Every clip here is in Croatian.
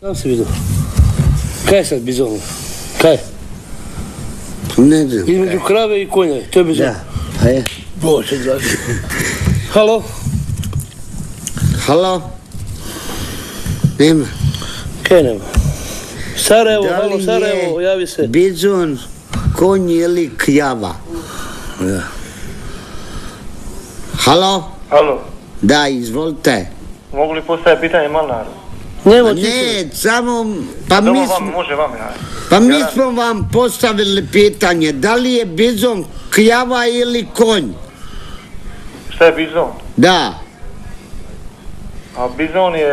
Da li si vidio? Kaj je sad bizon? Kaj? Ne znam. Između krave i konja, to je bizon. Da, pa je. Bože, dragi. Halo? Halo? Nema. Kaj nema? Sarajevo, Da halo li Sarajevo, je javi se. bizon, konj ili kjava? Halo? Halo, Da, izvolite. mogu li postaviti pitanje Malnaru? Pa ne, samo, pa Dobro, mi, vam, smo, može vam, ja. pa mi smo vam postavili pitanje, da li je bizon kjava ili konj? Šta je bizon? Da, A bizon je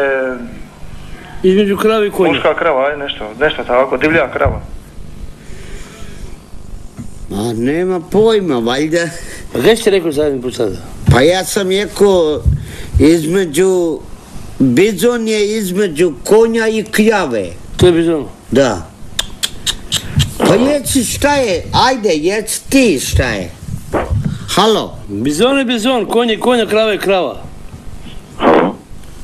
Između krave i konja. muška krava, aj nešto, nešto tako, divlja krava. a nema pojma, valjda. A gdje ste rekao zadnji put sada? Pa ja sam rekao između, bizon je između konja i kjave. To je bizon. Da. Pa jeci šta je, ajde, jec ti šta je. Halo, Bizon je bizon, konj je konja, krava je krava. Halo,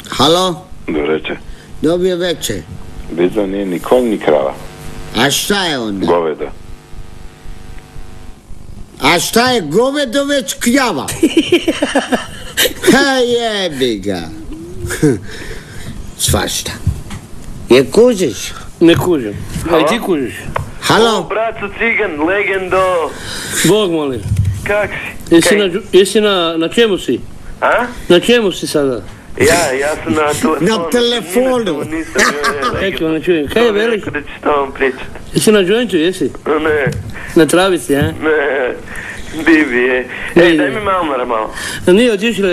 halo, dobro večer. dobio veče. Bizon nije ni konj ni krava, A šta je onda? govedo. A šta je govedo već kjava? Ha jebi ga. Svašta. Je kužiš? Ne kužim. A i ti kužiš. Halo? Braco Cigan, legendo, Bog molim. kak si? Jesi, na, jesi na, na čemu si? A? Na čemu si sada? Ja, ja sam na telefonu. Na telefonu. Nisam, ja, Čekaj, ne čujem. Kaj je veliš? Rekao da ću s tobom pričat. Jesi na jointu, jesi? Ne, Na travici, a? ne, Bibi je. Ej, daj mi malo. A Nije otišle,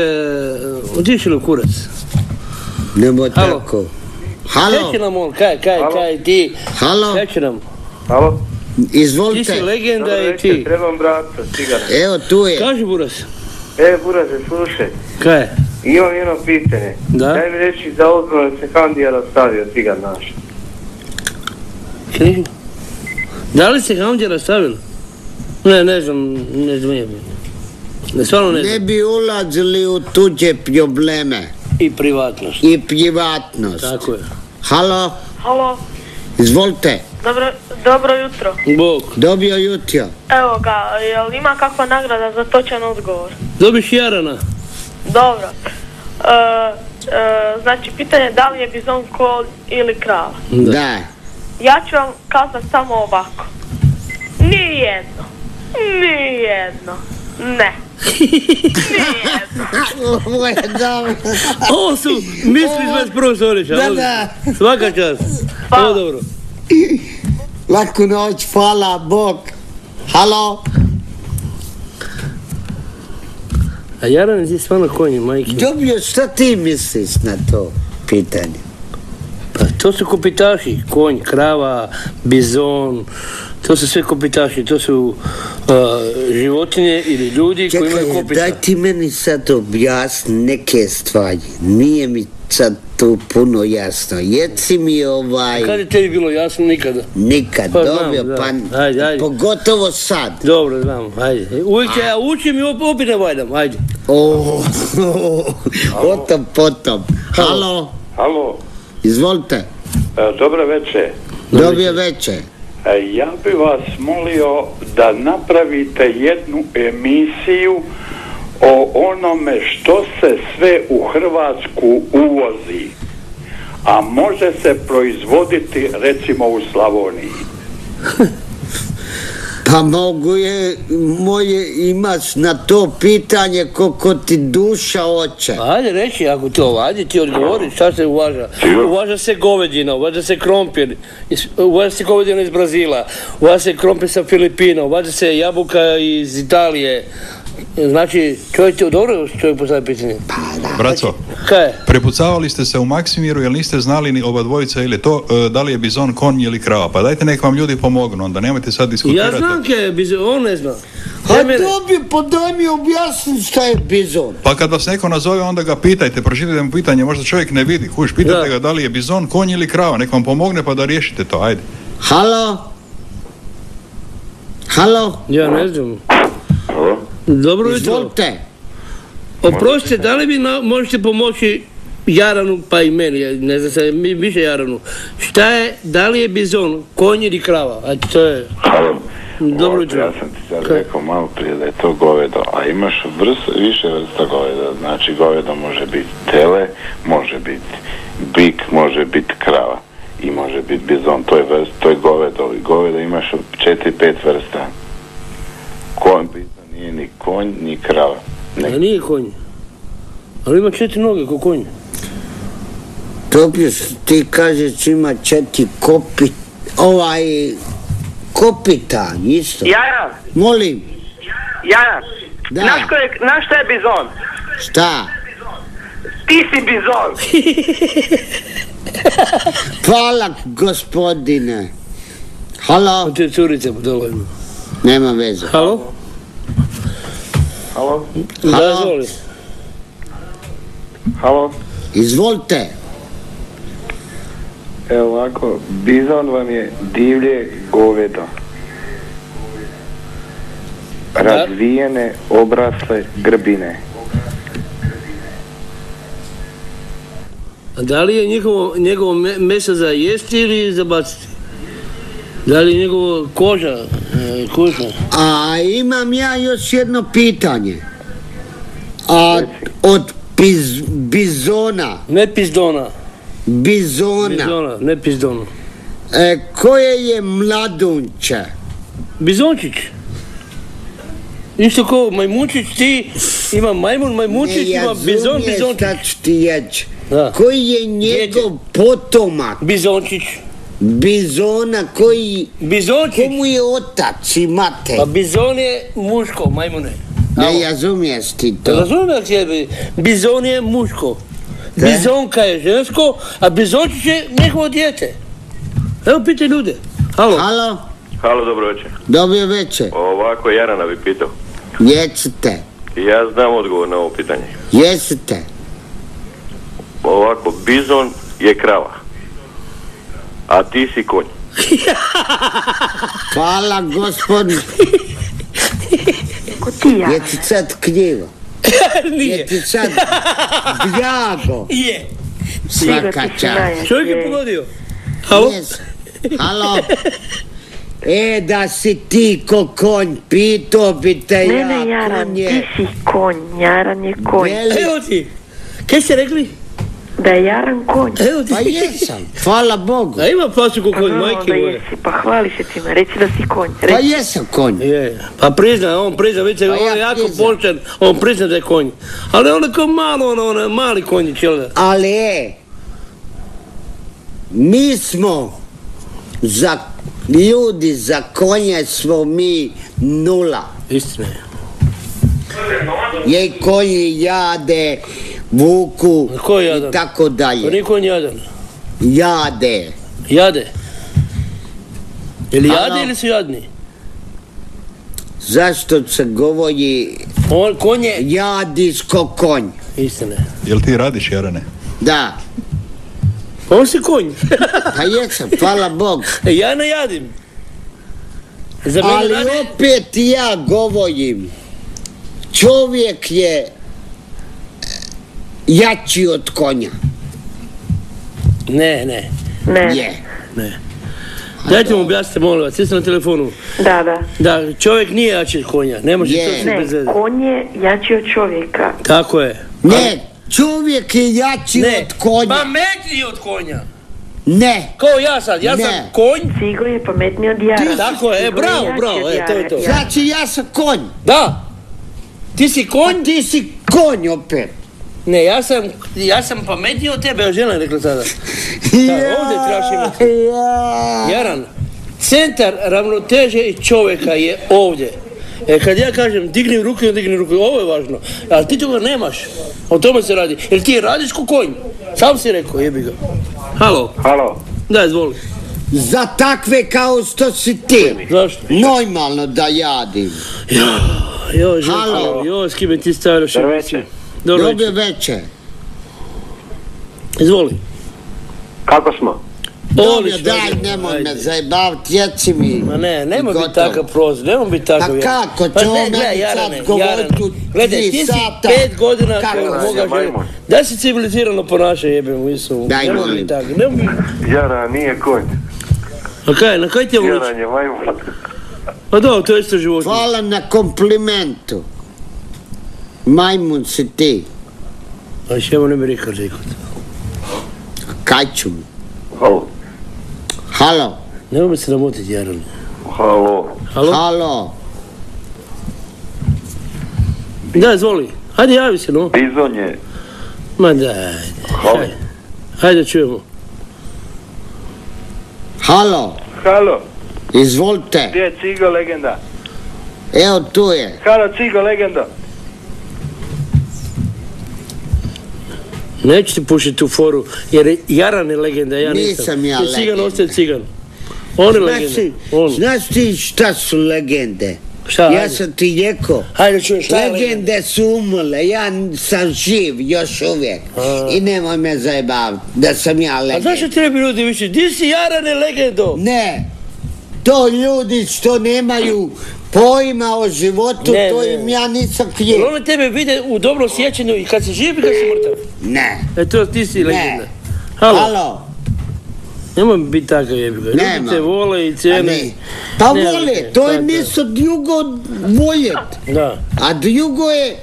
otišle u kurac. Nemo Halo. tako. Kaj Halo? će nam on? Kaj, kaj, kaj ti? Halo? Kaj će nam? Halo? Ti si Izvolite. legenda i ti. trebam brata, Cigana. Evo tu je. Kaži Buras. E, Buraze, slušaj, Kaj? imam jedno pitanje. Da? Daj mi reći za odbranu se Handija rastavio, Cigan naš. Kaj? Da li se Hamđa rastavili? Ne, ne znam, ne znam. Ne, stvarno ne Ne znam. bi ulazili u tuđe probleme I privatnost. i privatnost. Tako je. Halo? Halo, Izvolite. dobro, dobro jutro. Bog. Dobio jutro. Evo ga, jel ima kakva nagrada za točan odgovor? Dobiš Jarana. Dobro. E, e, znači, pitanje je da li je bizon kol ili krava. Da. Ja ću vam kazati samo ovako. Nijedno. Nijedno. Ne. Ovo su misli 21. stoljeća. Da, da. Svaka čast. Ovo dobro. Laku noć, hvala, Bog. Halo? A Jaran je stvarno konji, majke. Dobio, šta ti misliš na to pitanje? Pa to su kopitaši, konj, krava, bizon, to su sve kopitaši, to su uh, životinje ili ljudi koji imaju Čekaj, kopita. daj ti meni sad objasni neke stvari. Nije mi sad tu puno jasno. Jeci mi ovaj... Kad je tebi bilo jasno, nikada. Nikad Pa znam, dobio, pa Ajde, ajde. pogotovo sad. Dobro, znam, ajde. Uvijek ja učim i op- opet ne vajdam, ajde. O, o tom potom. Halo, Halo, izvolite. e, dobro večer. Dobio veće. E, Ja bi vas molio da napravite jednu emisiju o onome što se sve u Hrvatsku uvozi, a može se proizvoditi recimo u Slavoniji. Pa mogu je, moje imaš na to pitanje koliko ti duša oće. Ajde reći, ako to, ajde ti odgovori šta se uvaža. Uvaža se govedina, uvaža se krompir, uvaža se govedina iz Brazila, uvaža se krompir sa Filipina, uvaža se jabuka iz Italije. Znači, čovjek ti dobro čovjek postavlja pitanje. Braco, Kaj je? prepucavali ste se u Maksimiru jer niste znali ni oba dvojica ili to e, da li je bizon konj ili krava. Pa dajte nek vam ljudi pomognu, onda nemojte sad diskutirati. Ja znam kaj je, bizo- on ne zna. A mene- dobio, pa daj mi objasni šta je bizon. Pa kad vas neko nazove, onda ga pitajte, pročitajte mu pitanje, možda čovjek ne vidi, kuš, pitajte Da. ga da li je bizon, konj ili krava, nek vam pomogne pa da riješite to, ajde. Halo? Halo? Ja ne znam. Dobro jutro. Izvolite. Oprostite, da li vi na- možete pomoći Jaranu pa i meni, ne znam se, mi više Jaranu. Šta je, da li je bizon, konj ili krava? A to je, Halo. dobro jutro. Ja sam ti sad Kaj? rekao malo prije da je to govedo, a imaš vrst, više vrsta goveda. Znači govedo može biti tele, može biti bik, može biti krava i može biti bizon. To je vrst, to je govedo. I govedo imaš četiri, pet vrsta. Konj ni konj, ni krava. Ne. A nije konj. Ali ima četiri noge ko konj. Topio ti kažeš ima četiri kopi, ovaj, kopita, isto. Jaran, Molim, Jaran, Da. znaš, ko je, znaš šta je bizon? šta? Ti si bizon. Hvala gospodine. Halo, Te curice nema veze. Halo? Halo? Da, izvoli. Halo? Izvolite. Evo ovako, bizon vam je divlje govedo. Razvijene, obrasle grbine. A da li je njegovo me- meso za jesti ili za baciti? Da li je njegovo koža, e, koža? A imam ja još jedno pitanje. A od piz, bizona, Ne pizdona. bizona, Bizona, ne pizdona. e, koje je mladunče? Bizončić. Isto ko majmunčić, ti ima majmun, majmunčić, ima bizon, bizončić. ću ti. Koji je njegov potomak Bizončić. Bizona koji, Bizončić. komu je otac i mate? Pa bizon je muško, majmune. Ne razumiješ ti to. Razumijem se, bizon je muško. Da. Bizonka je žensko, a bizončić je njegovo dijete. Evo pitaj ljude. Halo. Halo, Halo, dobro večer. dobro večer. Ovako, Jarana bi pitao. Jecite, Ja znam odgovor na ovo pitanje. jesite. Ovako, bizon je krava. A ti si konj. Hvala gospodin. Ko ti ja? Je ti sad? Je Nije. ti sad blago? Je. Svaka čast. Čovjek je pogodio. Halo? Jes. Halo? E, da si ti ko konj, pitao bi te Ne, ja, ne, Jaran, konj ti je si konj, Jaran je konj. veli- Evo ti. Kaj ste rekli? Da je Jaran konj. Evo ti. Pa jesam, hvala Bogu. A ima ko konj, majke moje. pa hvali se time, reci da si konj. Pa Reci. jesam konj. Je, pa prizna, on prizna, vidite, Pa on ja je jako pošten, on prizna da je konj. Ali on je kao malo, ono, ono, mali konjić, jel da? Ali e, mi smo za ljudi, za konje smo mi nula. Istina je. Jej konji jade, vuku Ko je jadan? i tako Pa dalje. nije konj jadan. Jade. Jade. Ili jade ili su jadni? Zašto se govori On, konj je... jadisko konj? Istina je. Jel ti radiš, Jarane? Da, Pa on si konj. pa jesam, hvala Bogu. E, ja ne jadim. Za Ali rade... opet ja govorim, čovjek je jači od konja. Ne, ne, Ne, Je. ne. Dajte mu objasnite, molim vas, jeste na telefonu. da, da. Da, čovjek nije jači od konja, ne može Je. to se bez Ne, veze. konj je jači od čovjeka. Tako je. Ne, čovjek je jači Ne, od konja. pametniji od konja. Ne, Kao ja sad, ja sam konj, Cigo je pametniji od Jarana. Tako je, e, bravo, jači bravo, e, to je to. Znači ja sam konj. da. Ti si konj? Konj, ti si konj opet. Ne, ja sam, ja sam pametniji od tebe, žena je rekla sada. ovdje trebaš imati. Ja. Jaran, centar ravnoteže i čovjeka je ovdje. E, kad ja kažem digni ruku, ja digni ruku, ovo je važno. Ali ti toga nemaš. O tome se radi. Jer ti radiš ko konj. Sam si rekao, jebi ga. Halo, Halo? da, izvoli. Za takve kao što si ti. Zašto? Normalno da jadim. Joj, Halo. Joj, s kime ti stavljaš? Dobro večer. Dobro Dobro večer. večer. Izvoli. Kako smo? Dobro, daj, nemoj ajde. me zajebavati, jeci mi. Ma ne, nemoj biti gotovo. takav prozor, nemoj biti takav. Pa kako Pa će on ne, meni gledaj, sad Jarane, Jarane, tu Gledaj, ti si pet godina želi. majmun. Da se civilizirano ponaša jebem lisu. Daj, Nemoj molim. Nemoj biti. Jara nije konj. A kaj, na kaj ti je vući? Jaran je majmun. Pa dobro, to je isto životinje. Hvala na komplimentu. Majmun si ti. A še ne bi rekao rekao. Kaj ću mi? Halo. Halo, Nemoj me se namotiti, Jaran. Halo. Halo? halo. Da, izvoli. Hajde, javi se, no. Bizon je. Ma daj. Halo. Hajde. Hajde, čujemo. Halo, Halo, izvolite. gdje je Cigo legenda? Evo tu je. Halo, Cigo legenda. Neću ti pušiti tu foru, jer je Jaran je legenda, ja nisam. Nisam ja Jer Cigan legenda. ostaje cigan. On je legenda. On. znaš ti šta su legende? Šta, Ja ajde. sam ti rekao. Hajde, čuješ, šta je legenda? Legende su umrle, ja sam živ još uvijek. I nemoj me zajebavati da sam ja A legenda. zašto treba ljudi više? Di si Jaran je legendo? Ne, to ljudi što nemaju pojma o životu, Ne, to ne. im ja nisam kriv. oni tebe vide u dobrom sjećanju i kad si živ i kad si mrtav. Ne, E to ti si legenda. Halo, Halo, nemoj biti takav jebi ga. Ljudi te vole i cijene. ne. Pa Ne, vole, ne, to da, je nisu drugo voljet. Da. A drugo je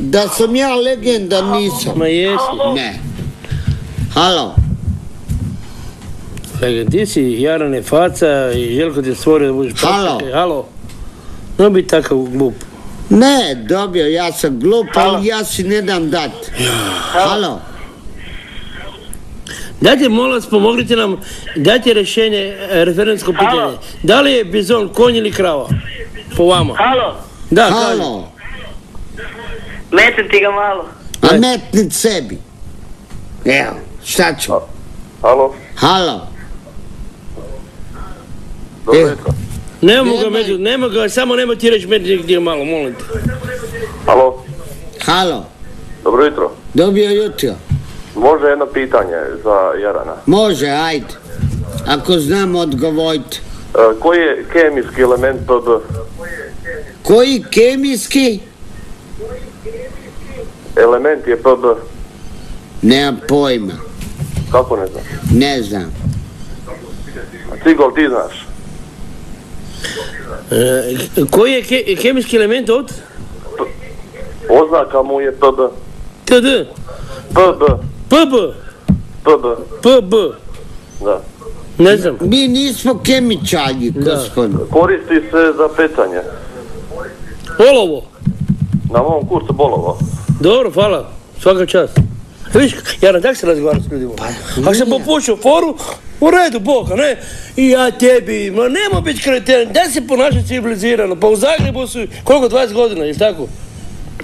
da sam ja legenda, nisam. Ma jesi. Ne. Halo, Legend, ti si Jaran je faca i Željko ti je stvorio da budeš Halo. Halo. Ne biti takav glup. ne, dobio, ja sam glup, ali ja si ne dam dat. Halo, Dajte, molim vas, pomognite nam, dajte rješenje, e, referendumsko pitanje. Da li je bizon konj ili krava? Po vama. Halo, Da, kaži. halo, metem ti ga malo. a metni sebi. Evo, šta ću? Halo. Halo, Dobro E. jutro. Nemo ga Nemoj. među, nemo ga, samo nemoj ti reći meni gdje malo, molim te. Halo. halo, Dobro jutro. dobio jutro. Može jedno pitanje za Jarana. Može, ajde. Ako znam odgovoriti. E, koji je kemijski element PB? Koji kemijski? Element je PB. Nemam pojma, Kako ne znam? ne znam. Cigol ti znaš? E, koji je ke- kemijski element od? Oznaka mu je PB. TD, PB. PB, PB. PB, Da. ne znam. Mi nismo kemičari, gospodin. Koristi se za pecanje. Olovo. Na mom kursu bolovo. Dobro, hvala. Svaka čast. Viš, Jaran, tak se razgovara s ljudima. Ako sam popušao foru, u redu, Bog, a ne? I ja tebi, ma nemoj biti kreten, da se ponašati civilizirano. Pa u Zagrebu su, koliko, 20 godina, jel tako?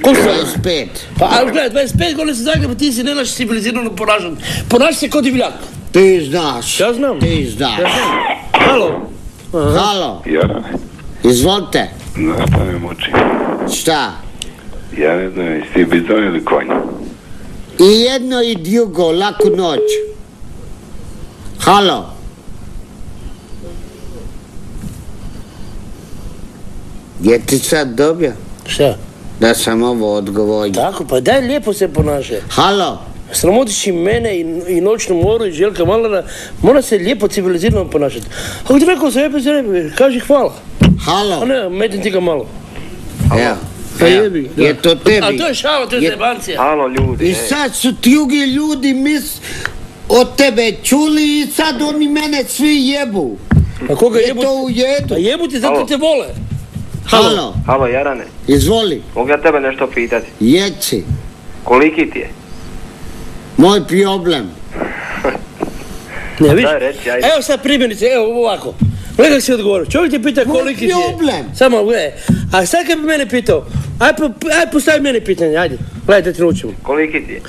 Koliko su? 25. Pa, ali gledaj, 25 godina si u Zagrebu, ti si ne znaš civilizirano ponašati. Ponaši se kod divljak. Ti znaš. Ja znam. Ti znaš. Ja znam. Halo. Halo, Jarane, izvolite. znaš šta me muči? Šta? Ja ne znam, jesi ti bizon ili konj? I jedno i drugo, laku noć. Halo. Je ti sad dobio? Šta? Da sam ovo odgovorio. Tako, pa daj lijepo se ponašaj. Halo. Sramotiš i mene i, i noćnu moru i Željka Malera, mora se lijepo civilizirano ponašati. Ako ti rekao se lijepo, kaži hvala. A Halo. ne, metim ti ga malo. Evo. Pa jebi. Je to tebi? A to je šava, to je Je- zajebancija. Halo ljudi. I sad su drugi ljudi mis od tebe čuli i sad oni mene svi jebu. A koga Je jebu? to u jedu? A jebu ti zato te vole. Halo. Halo Jarane. Izvoli. Mogu ja tebe nešto pitati? Jeci. Koliki ti je? Moj problem. Ne, viš? Daj reci, ajde. Evo sad primjerice, evo ovako. Gledaj kako si odgovorio. Čovjek te pita koliki ti je. problem. Samo gledaj. A sad kad bi mene pitao, aj, po, aj postavi mene pitanje, ajde. Gledaj da ti naučimo. Koliki ti je?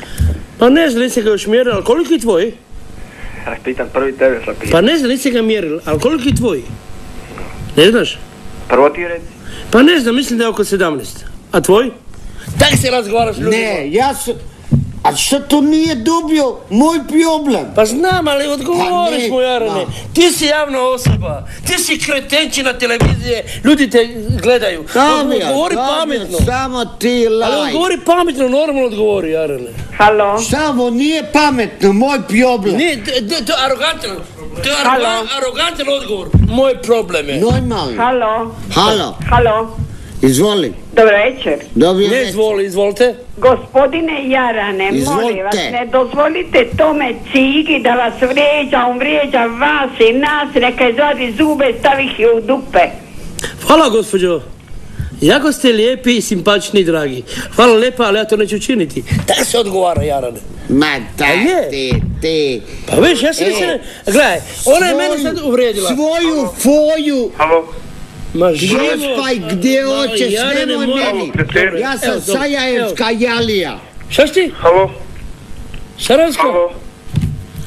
Pa ne znam, nisi ga još mjerila, ali koliki je tvoj? Ja pitam prvi tebe što pitam. Pa ne znam, nisi ga mjerila, ali koliki je tvoj? Ne znaš? Prvo ti reci. Pa ne znam, mislim da je oko 17. A tvoj? Tak se razgovaraš s ljudima. Ne, ja sam... A što to nije dobio moj problem? Pa znam, ali Pa odgovoriš ne, mu, Jarane. Ti si javna osoba. Ti si kretenčina televizije. Ljudi te gledaju. Damija, Odgovori Damija, pametno. samo ti Ali laj. odgovori pametno, normalno odgovori, Jarane. Halo? Samo nije pametno, moj problem. Nije, to je arogantan. To je arogantan odgovor. Moj problem je. Normalno. Halo? Halo, Halo? Izvoli. Dobar večer. Dobio Ne već. izvoli, izvolite. Gospodine Jarane, molim vas, Izvolite. ne dozvolite tome cigi da vas vrijeđa, on vrijeđa vas i nas, neka izvadi zube, stavi ih u dupe. Hvala, gospođo. Jako ste lijepi i simpatični i dragi. Hvala lijepa, ali ja to neću učiniti. Da se odgovara, Jarane. Ma A je. daj ti, ti. Pa viš, ja sam E, mislim... Gledaj, ona je mene sad uvrijedila. Svoju foju Halo? Ma živo. Žespaj gdje hoćeš, nemoj meni. Ja sam Sajajevska Jalija. Šta si ti? Halo? Saransko? Halo?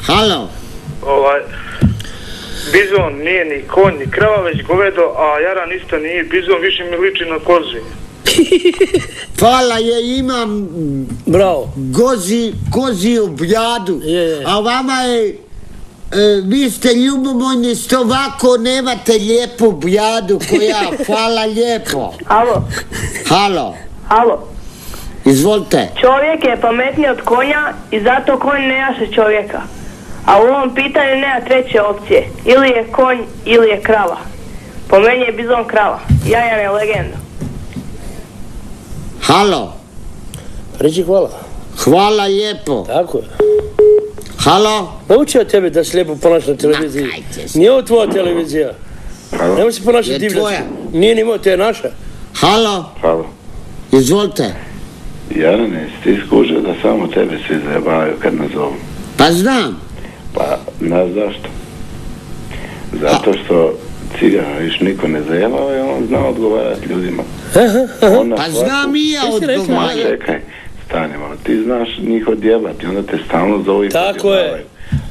Halo. Ovaj, bizon nije ni konj, ni krava, već govedo, a jaran isto nije bizon, više mi liči na kozu. Hvala je imam Bravo. gozi, koziju bljadu. Je, je. A vama je, e, vi ste ljubomojni što ovako nemate lijepu bljadu koja, hvala lijepo. Halo? Halo, Halo? izvolite. Čovjek je pametniji od konja i zato konj ne jaše čovjeka. A u ovom pitanju nema treće opcije. Ili je konj, ili je krava. Po meni je bizon krava. Jajan je legenda. Halo, Reći hvala. hvala lijepo. Tako je. Halo, Naučio tebe da se lijepo ponaša na televiziji. Nije ovo tvoja televizija. Halo? Nemoj se ponašati Je divljački. tvoja. Nije ni moja, to je naša. halo, Halo? izvolite. Jarane, si ti skužio da samo tebe svi zajebavaju kad nazovu? Pa znam. Pa, znaš zašto? Zato što cigana viš niko ne zajebava i on zna odgovarati ljudima. Pa znam i ja Ti si rekao, Ma odgovaram. čekaj, stani malo, ti znaš njih odjebati, onda te stalno zovu i Tako je.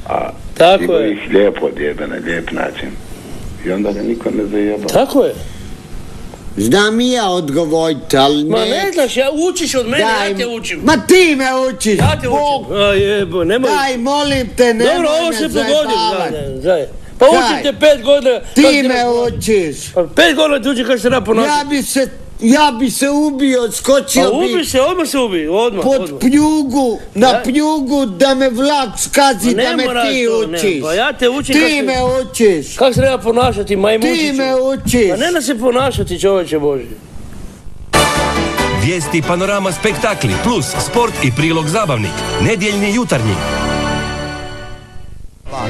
A Tako je. ih lijepo odjebe na lijep način. I onda ga niko ne zajeba. Tako je. Znam i ja odgovoriti, ali Ma ne. ne znaš, ja učiš od mene, Daj, ja te učim. Ma ti me učiš. Ja te Bog, učim. A jebo, nemoj. Daj, molim te, nemoj Dobro, ovo se pogodio. daj. Pa učim te pet godina. Ti kako me učiš. Pa Pet godina ti učim kako se da Ja bi se, ja bi se ubio, skočio Pa ubi bi se, odmah se ubi, odmah, pod odmah. pljugu, na Ja- pljugu da me vlak skazi, da me ti to, ne, učiš. pa ja te učim Ti se- me učiš. Kako se treba ponašati, majmunčiću? Ti me učiš. Pa ne da se ponašati, čovječe Boži. Vijesti Panorama Spektakli plus sport i prilog zabavnik. Nedjeljni jutarnji.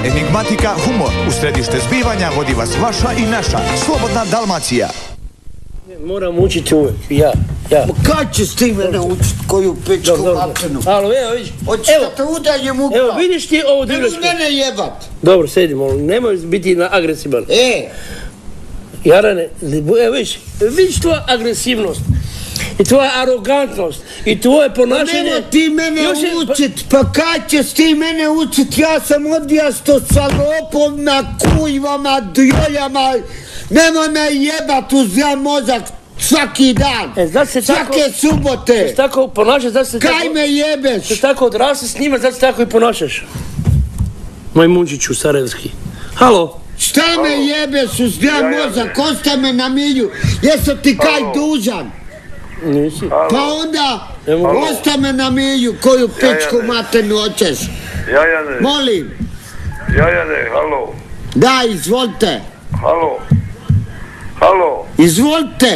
Enigmatika humor. U središte zbivanja vodi vas vaša i naša slobodna Dalmacija. Moram učiti uvijek, ja, ja. Kad ćeš ti mene učit koju pičku materinu? Alo, evo, vidiš. Hoćeš da te udaljem u evo, vidiš ti ovu Nemoj divljačku? mene jebat. Dobro, sedi, molim, nemoj biti na agresivan. E, Jarane, evo vidiš, vidiš tvoja agresivnost i tvoja arogantnost i tvoje ponašanje. nemoj ti mene je- učit, pa kad ćeš ti mene učit? Ja sam odjasto sa lopom na kujvama, djoljama. Nemoj me jebat uz ja mozak svaki dan. E, znači se tako- Svake subote. Se tako ponašaš, zato se Kaj tako, me jebeš? se tako odrasli s njima, zato se tako i ponašaš. Moj munčiću, Sarajevski. Halo? Šta me jebeš uz ja mozak? Osta me na milju. Jesam ti kaj dužan? Nisi. Pa onda, Ne osta me na milju, koju pičku Jajane. maternu hoćeš. Jajane, Molim, Jajane, halo, da, izvolite. halo, halo, Izvolite,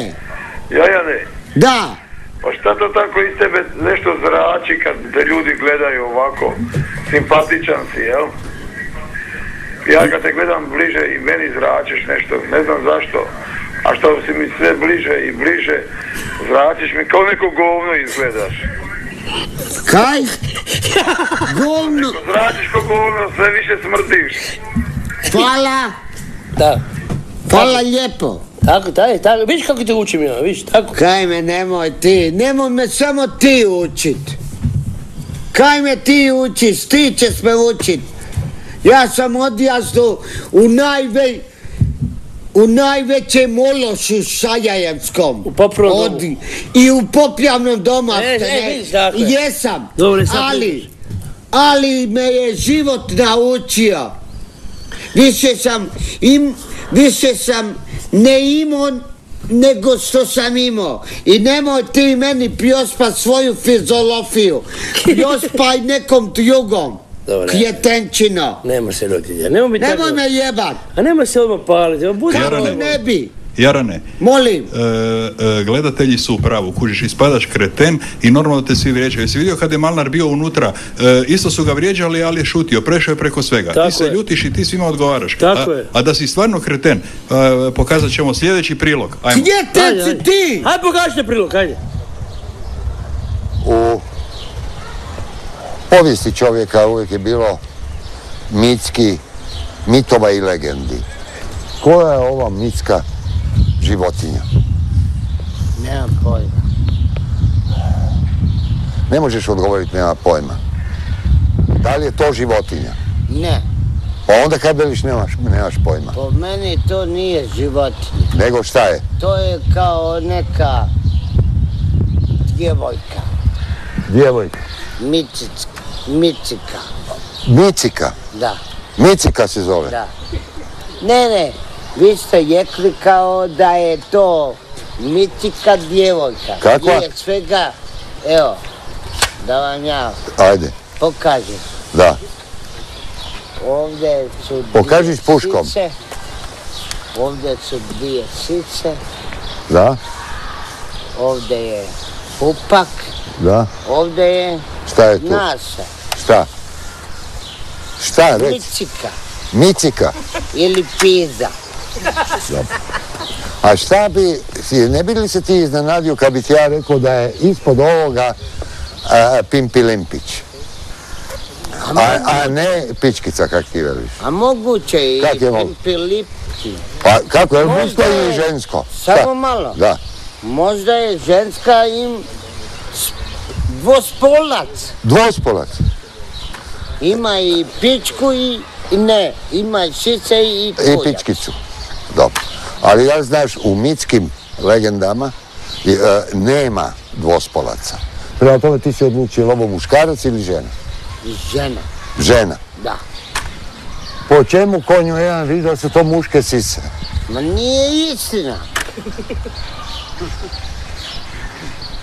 Jajane, da. pa šta to tako iz tebe nešto zrači kad te ljudi gledaju ovako, simpatičan si, jel? Ja kad te gledam bliže i meni zračiš nešto, ne znam zašto, a što si mi sve bliže i bliže, zračiš mi kao neko govno izgledaš. Kaj? Govno, Zračiš kao govno, sve više smrdiš. hvala, Da. hvala lijepo. Tako, taj, tako, vidiš kako te učim ja, vidiš, tako. Kaj me nemoj ti, nemoj me samo ti učit. Kaj me ti učiš, ti ćeš me učit. Ja sam odjazdo u najvej, u najvećem ološu Šajajevskom. U popravnom domu. Odi- I u popljavnom domu. E, e, dakle. Jesam. Ali, ali me je život naučio. Više sam, im, više sam ne imao nego što sam imao. I nemoj ti meni pljospat svoju fizolofiju. Pljospaj nekom drugom. Dobro. Kjetenčino. Nema se roditelja, nemoj biti Nemoj tako- me jebat. A nemoj se odmah paliti, Kako ne bi? Jarane, Molim. e, e, gledatelji su u pravu, kužiš, ispadaš kreten i normalno te svi vrijeđaju. Jesi vidio kad je Malnar bio unutra, e, isto su ga vrijeđali, ali je šutio, prešao je preko svega. Tako ti se je. ljutiš i ti svima odgovaraš. Tako a, je. a da si stvarno kreten, e, pokazat ćemo sljedeći prilog. Ajmo. Gdje Ajde, te si ajde. ti? Hajde pokažite prilog, ajde. u povijesti čovjeka uvijek je bilo mitski, mitova i legendi. Koja je ova mitska životinja? Nemam pojma. Ne možeš odgovoriti, nema pojma. Da li je to životinja? Ne, Pa onda kad veliš nemaš, nemaš pojma. po meni to nije životinja. Nego šta je? To je kao neka djevojka. Djevojka. Micicka. Micika. Micika. Da, Micika se zove. da. Ne, ne, vi ste jekli kao da je to Micika djevojka. Kakva? Prije svega, evo, da vam ja Ajde, pokažem. da. Ovdje su dvije Pokaži s puškom. sice. Ovdje su dvije sice. Da, Ovdje je pupak. da. Ovdje je Šta je tu? nasa. Šta? Šta, reci? Micika Micika. ili pizza. A šta bi, ne bi li se ti iznenadio kad bi ti ja rekao da je ispod ovoga a, Pimpi Limpić? A, a ne pičkica kak ti veliš. A moguće i pimpilipki. Pa kako je muško ili žensko? Samo Šta? malo. Da. Možda je ženska im dvospolac. Dvospolac. Ima i pičku i i ne. Ima i šice i I koljac. pičkicu. Dobro. Ali ja znaš, u mitskim legendama i, e, nema dvospolaca. Prema tome ti si odlučio ovo muškarac ili žena? Žena, Žena. da. Po čemu konju jedan vidio da su to muške sise? Ma nije istina.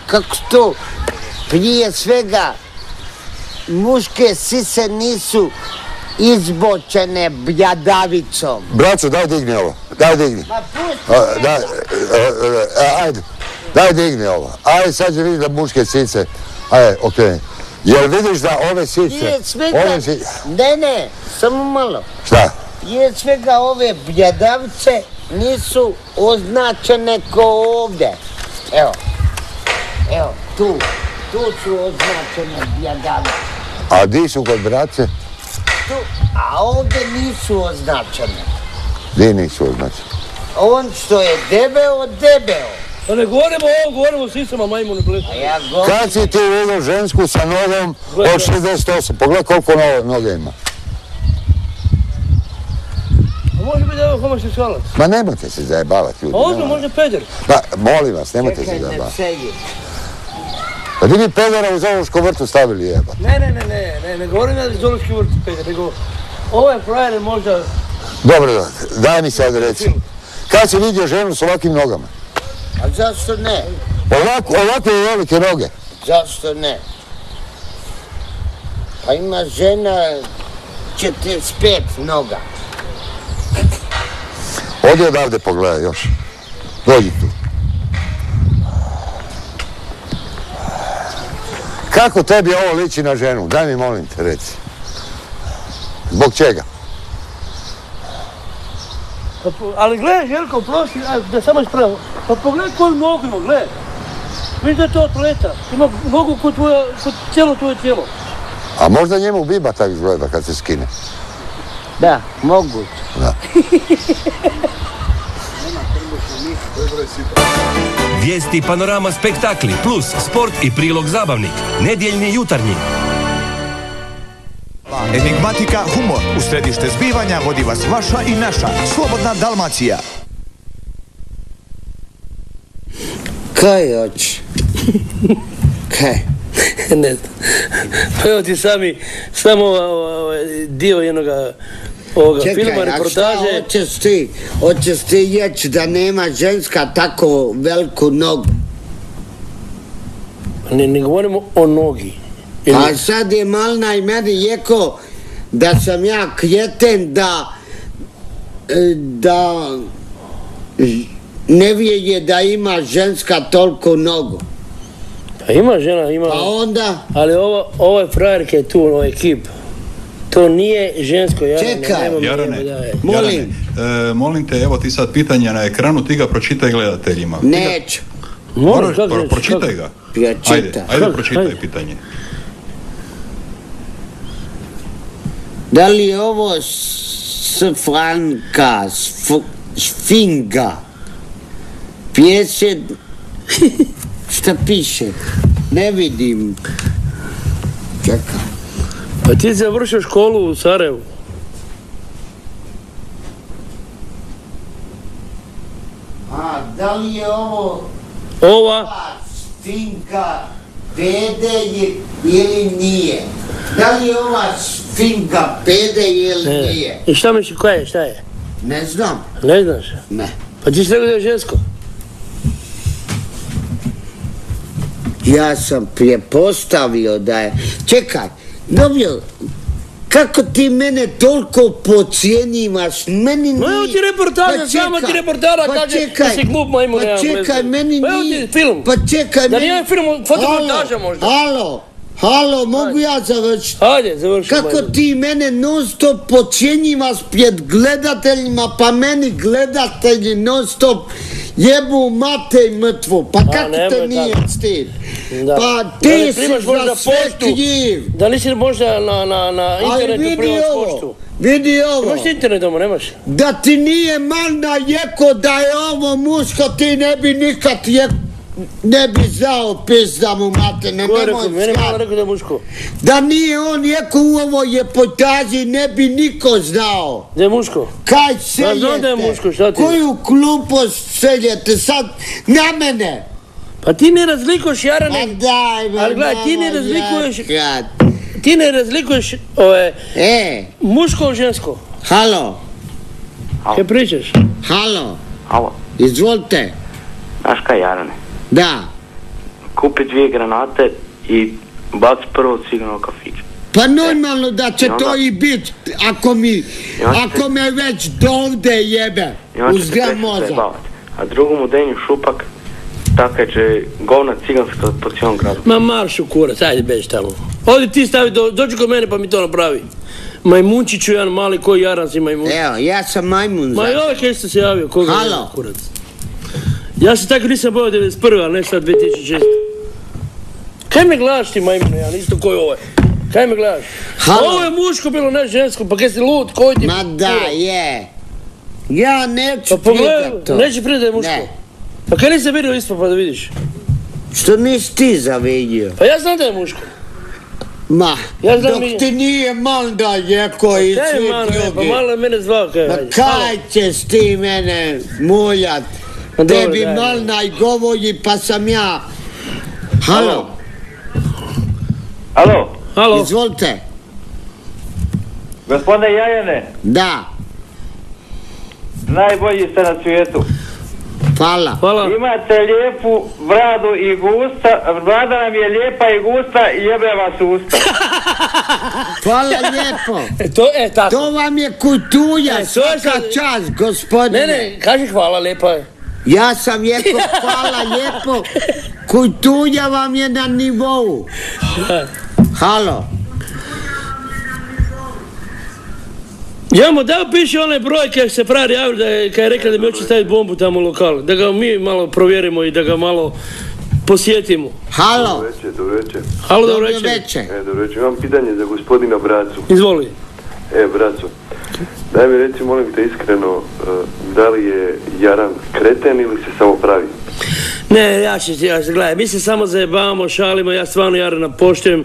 Kako to? Prije svega, muške sise nisu izbočene bjadavicom. Braco, daj digni ovo. Daj digni. Ma pusti A, daj, e, e, e, ajde. Daj digni ovo. Ajde, sad će vidjeti da muške sice. Ajde, okej. Jel vidiš da ove sice... Ove si... ne, ne, samo malo. Šta? Prije svega ove bljadavice nisu označene ko ovdje. Evo, evo, tu, tu su označene bljadavice. A di su kod brace? Tu, a ovdje nisu označene. Di nisu označeni? On što je debeo, debeo. Pa ne govorimo o ovom, govorimo o sisama majmune bletu. A ja govorim, Kad si ti vidio žensku sa nogom od 68? Pogledaj koliko no- noge ima. Može biti evo homoseksualac. Ma nemojte se zajebavati ljudi. A ovdje nemoj. može peder. Pa, molim vas, nemojte se čekaj, ne zajebavati. Pa di bi pedera u Zološko vrtu stavili jeba? Ne, ne, ne, ne, ne, ne govorim da je Zološki vrt peder, nego ovaj frajer je možda... Dobro, dobro, daj mi sad reci. Kad si vidio ženu s ovakvim nogama? A zašto ne? Ovako, ovakve velike noge. Zašto ne? Pa ima žena 45 noga. Odi odavde pogledaj još. Dođi tu. Kako tebi ovo liči na ženu? Daj mi molim te reci. Zbog čega? Pa ali gle, Željko, prosti, a, da samo ispravim. Pa pogledaj koju nogu ima, gle. Vidiš da je to atleta. Ima nogu kod, tvoja, kod cijelo tvoje tijelo. A možda njemu biba tak izgleda kad se skine. Da, moguće. Da. Vijesti panorama spektakli plus sport i prilog zabavnik. Nedjeljni jutarnji. Enigmatika Humor. U središte zbivanja vodi vas vaša i naša Slobodna Dalmacija. Kaj hoć? Kaj? ne znam. Pa evo ti sami, samo dio jednog ovoga filma, reportaže. Čekaj, a šta hoćeš ti? Hoćeš ti ječ da nema ženska tako veliku nogu? Ne, ne govorimo o nogi. A sad je Malna i meni jeko da sam ja kjeten da e, da ne vjeje da ima ženska toliko nogu. Pa ima žena, ima. Pa onda? Ali ovo, ovo je frajerka je tu, ovo je ekip. To nije žensko, ja Čekaj. Jarane, daje. Jarane, e, molim te, evo ti sad pitanje na ekranu, ti ga pročitaj gledateljima. Neću. Moram, Moraš, kako pro- neću, pročitaj ga. Pročitaj. Ajde, ajde Kako? pročitaj Ajde. pitanje. Da li je ovo sfanka, sf- sfinga? Pjese... Šta piše? Ne vidim. Čekaj. Pa ti si završio školu u Sarajevu. A, da li je ovo Ova, sfinka pede ili nije? Da li je ova sfinka pede ili ne. nije? I šta misliš, koja je, šta je? Ne znam. Ne znaš? Ne. Pa ti si rekao da je žensko. Ja sam pretpostavio da je... Čekaj, dobio, kako ti mene toliko pocijenjivaš? Meni nije... Ma evo ti reportaža, sama ti reportara pa kaže čekaj, da si glup majmun, Pa čekaj, veze. meni Pa evo ti film. Pa čekaj, Da meni... nije film, Halo, možda. Halo, halo, mogu ja završiti? Ajde, završi. Kako ti mene non stop pocijenjivaš pred gledateljima, pa meni gledatelji non stop jebu mate i mrtvo. Pa kako te nije stid? Pa ti si za sve kriv. Da li si možda na, na, na internetu primaš poštu? vidi ovo. Imaš internet doma, nemaš? Da ti nije mana jeko da je ovo muško, ti ne bi nikad je, ne bi znao pizda mu mate, ne, Ko je nemoj rekao? Je da je muško. Da nije on jeko u ovoj reportaži, ne bi niko znao. Da je muško? Kaj seljete? da je muško, šta ti? Koju glupost seljete sad na mene? Pa ti ne razlikuješ Jarane. Ma daj me, Ali gledaj, ti ne razlikuješ... jakat. Ti ne razlikuješ ove, E, muško od žensko. halo, Kaj pričaš? halo, Alo, izvolite. znaš kaj Jarane? Da, Kupi dvije granate i baci prvo cigano u kafić. pa normalno da će onda- to i bit, ako mi, ako me već dovde jebe, I on će uz gram moza. A drugom u denju šupak, taka će govna ciganska po cijelom gradu. Ma maršu kurac, ajde bež tamo. Odi ti stavi, do, dođi kod mene pa mi to napravi. Majmunčiću jedan mali koji jaran si majmun. Evo, ja sam majmun Ma i ovaj kaj ste se javio, koga Halo. nema, kurac. Ja se tako nisam bojao 91. ali ne sad 2006. Kaj me gledaš ti majmune, ja isto koji ovaj? Kaj me gledaš? Halo. Ovo je muško bilo, ne žensko, pa kaj si lud, koji ti... Ma da, je. Ja neću Pa pridat to. neće pridat da je muško. Ne. Pa kaj nisi vidio ispod pa da vidiš? Što nisi ti zavidio? Pa ja znam da je muško. Ma, Ja dok mi- ti nije Manda jeko i Kaj svi je malo, pa drugi. malo je mene zvao, kaj Ma kaj ćeš ti mene muljat? Tebi. Malna i govori pa sam ja. Halo, Alo, Halo, izvolite. gospodine Jajane, Da, najbolji ste na svijetu. hvala. hvala. Imate lijepu bradu i gusta, brada nam je lijepa i gusta i jebe vas usta. Hvala lijepo. E, to, e, tako. To vam je kultura, E, to je svaka čast, gospodine. Ne, ne, kaži hvala, lijepa je. Ja sam rekao hvala lijepo. Kultura vam je na nivou. Halo. Ja mu dao piše onaj broj kaj se frajer javio da je, je rekla da mi hoće staviti bombu tamo u lokal. Da ga mi malo provjerimo i da ga malo posjetimo. Halo. Večer, dobro večer. Halo, dobro Dobro večer. večer. E, dobro večer. Imam pitanje za gospodina Bracu. Izvoli. E, Braco, daj mi reci, molim te iskreno, e, da li je Jaran kreten ili se samo pravi? Ne, ja ću ti, ja ću, gledaj, mi se samo zajebavamo, šalimo, ja stvarno Jarana poštujem,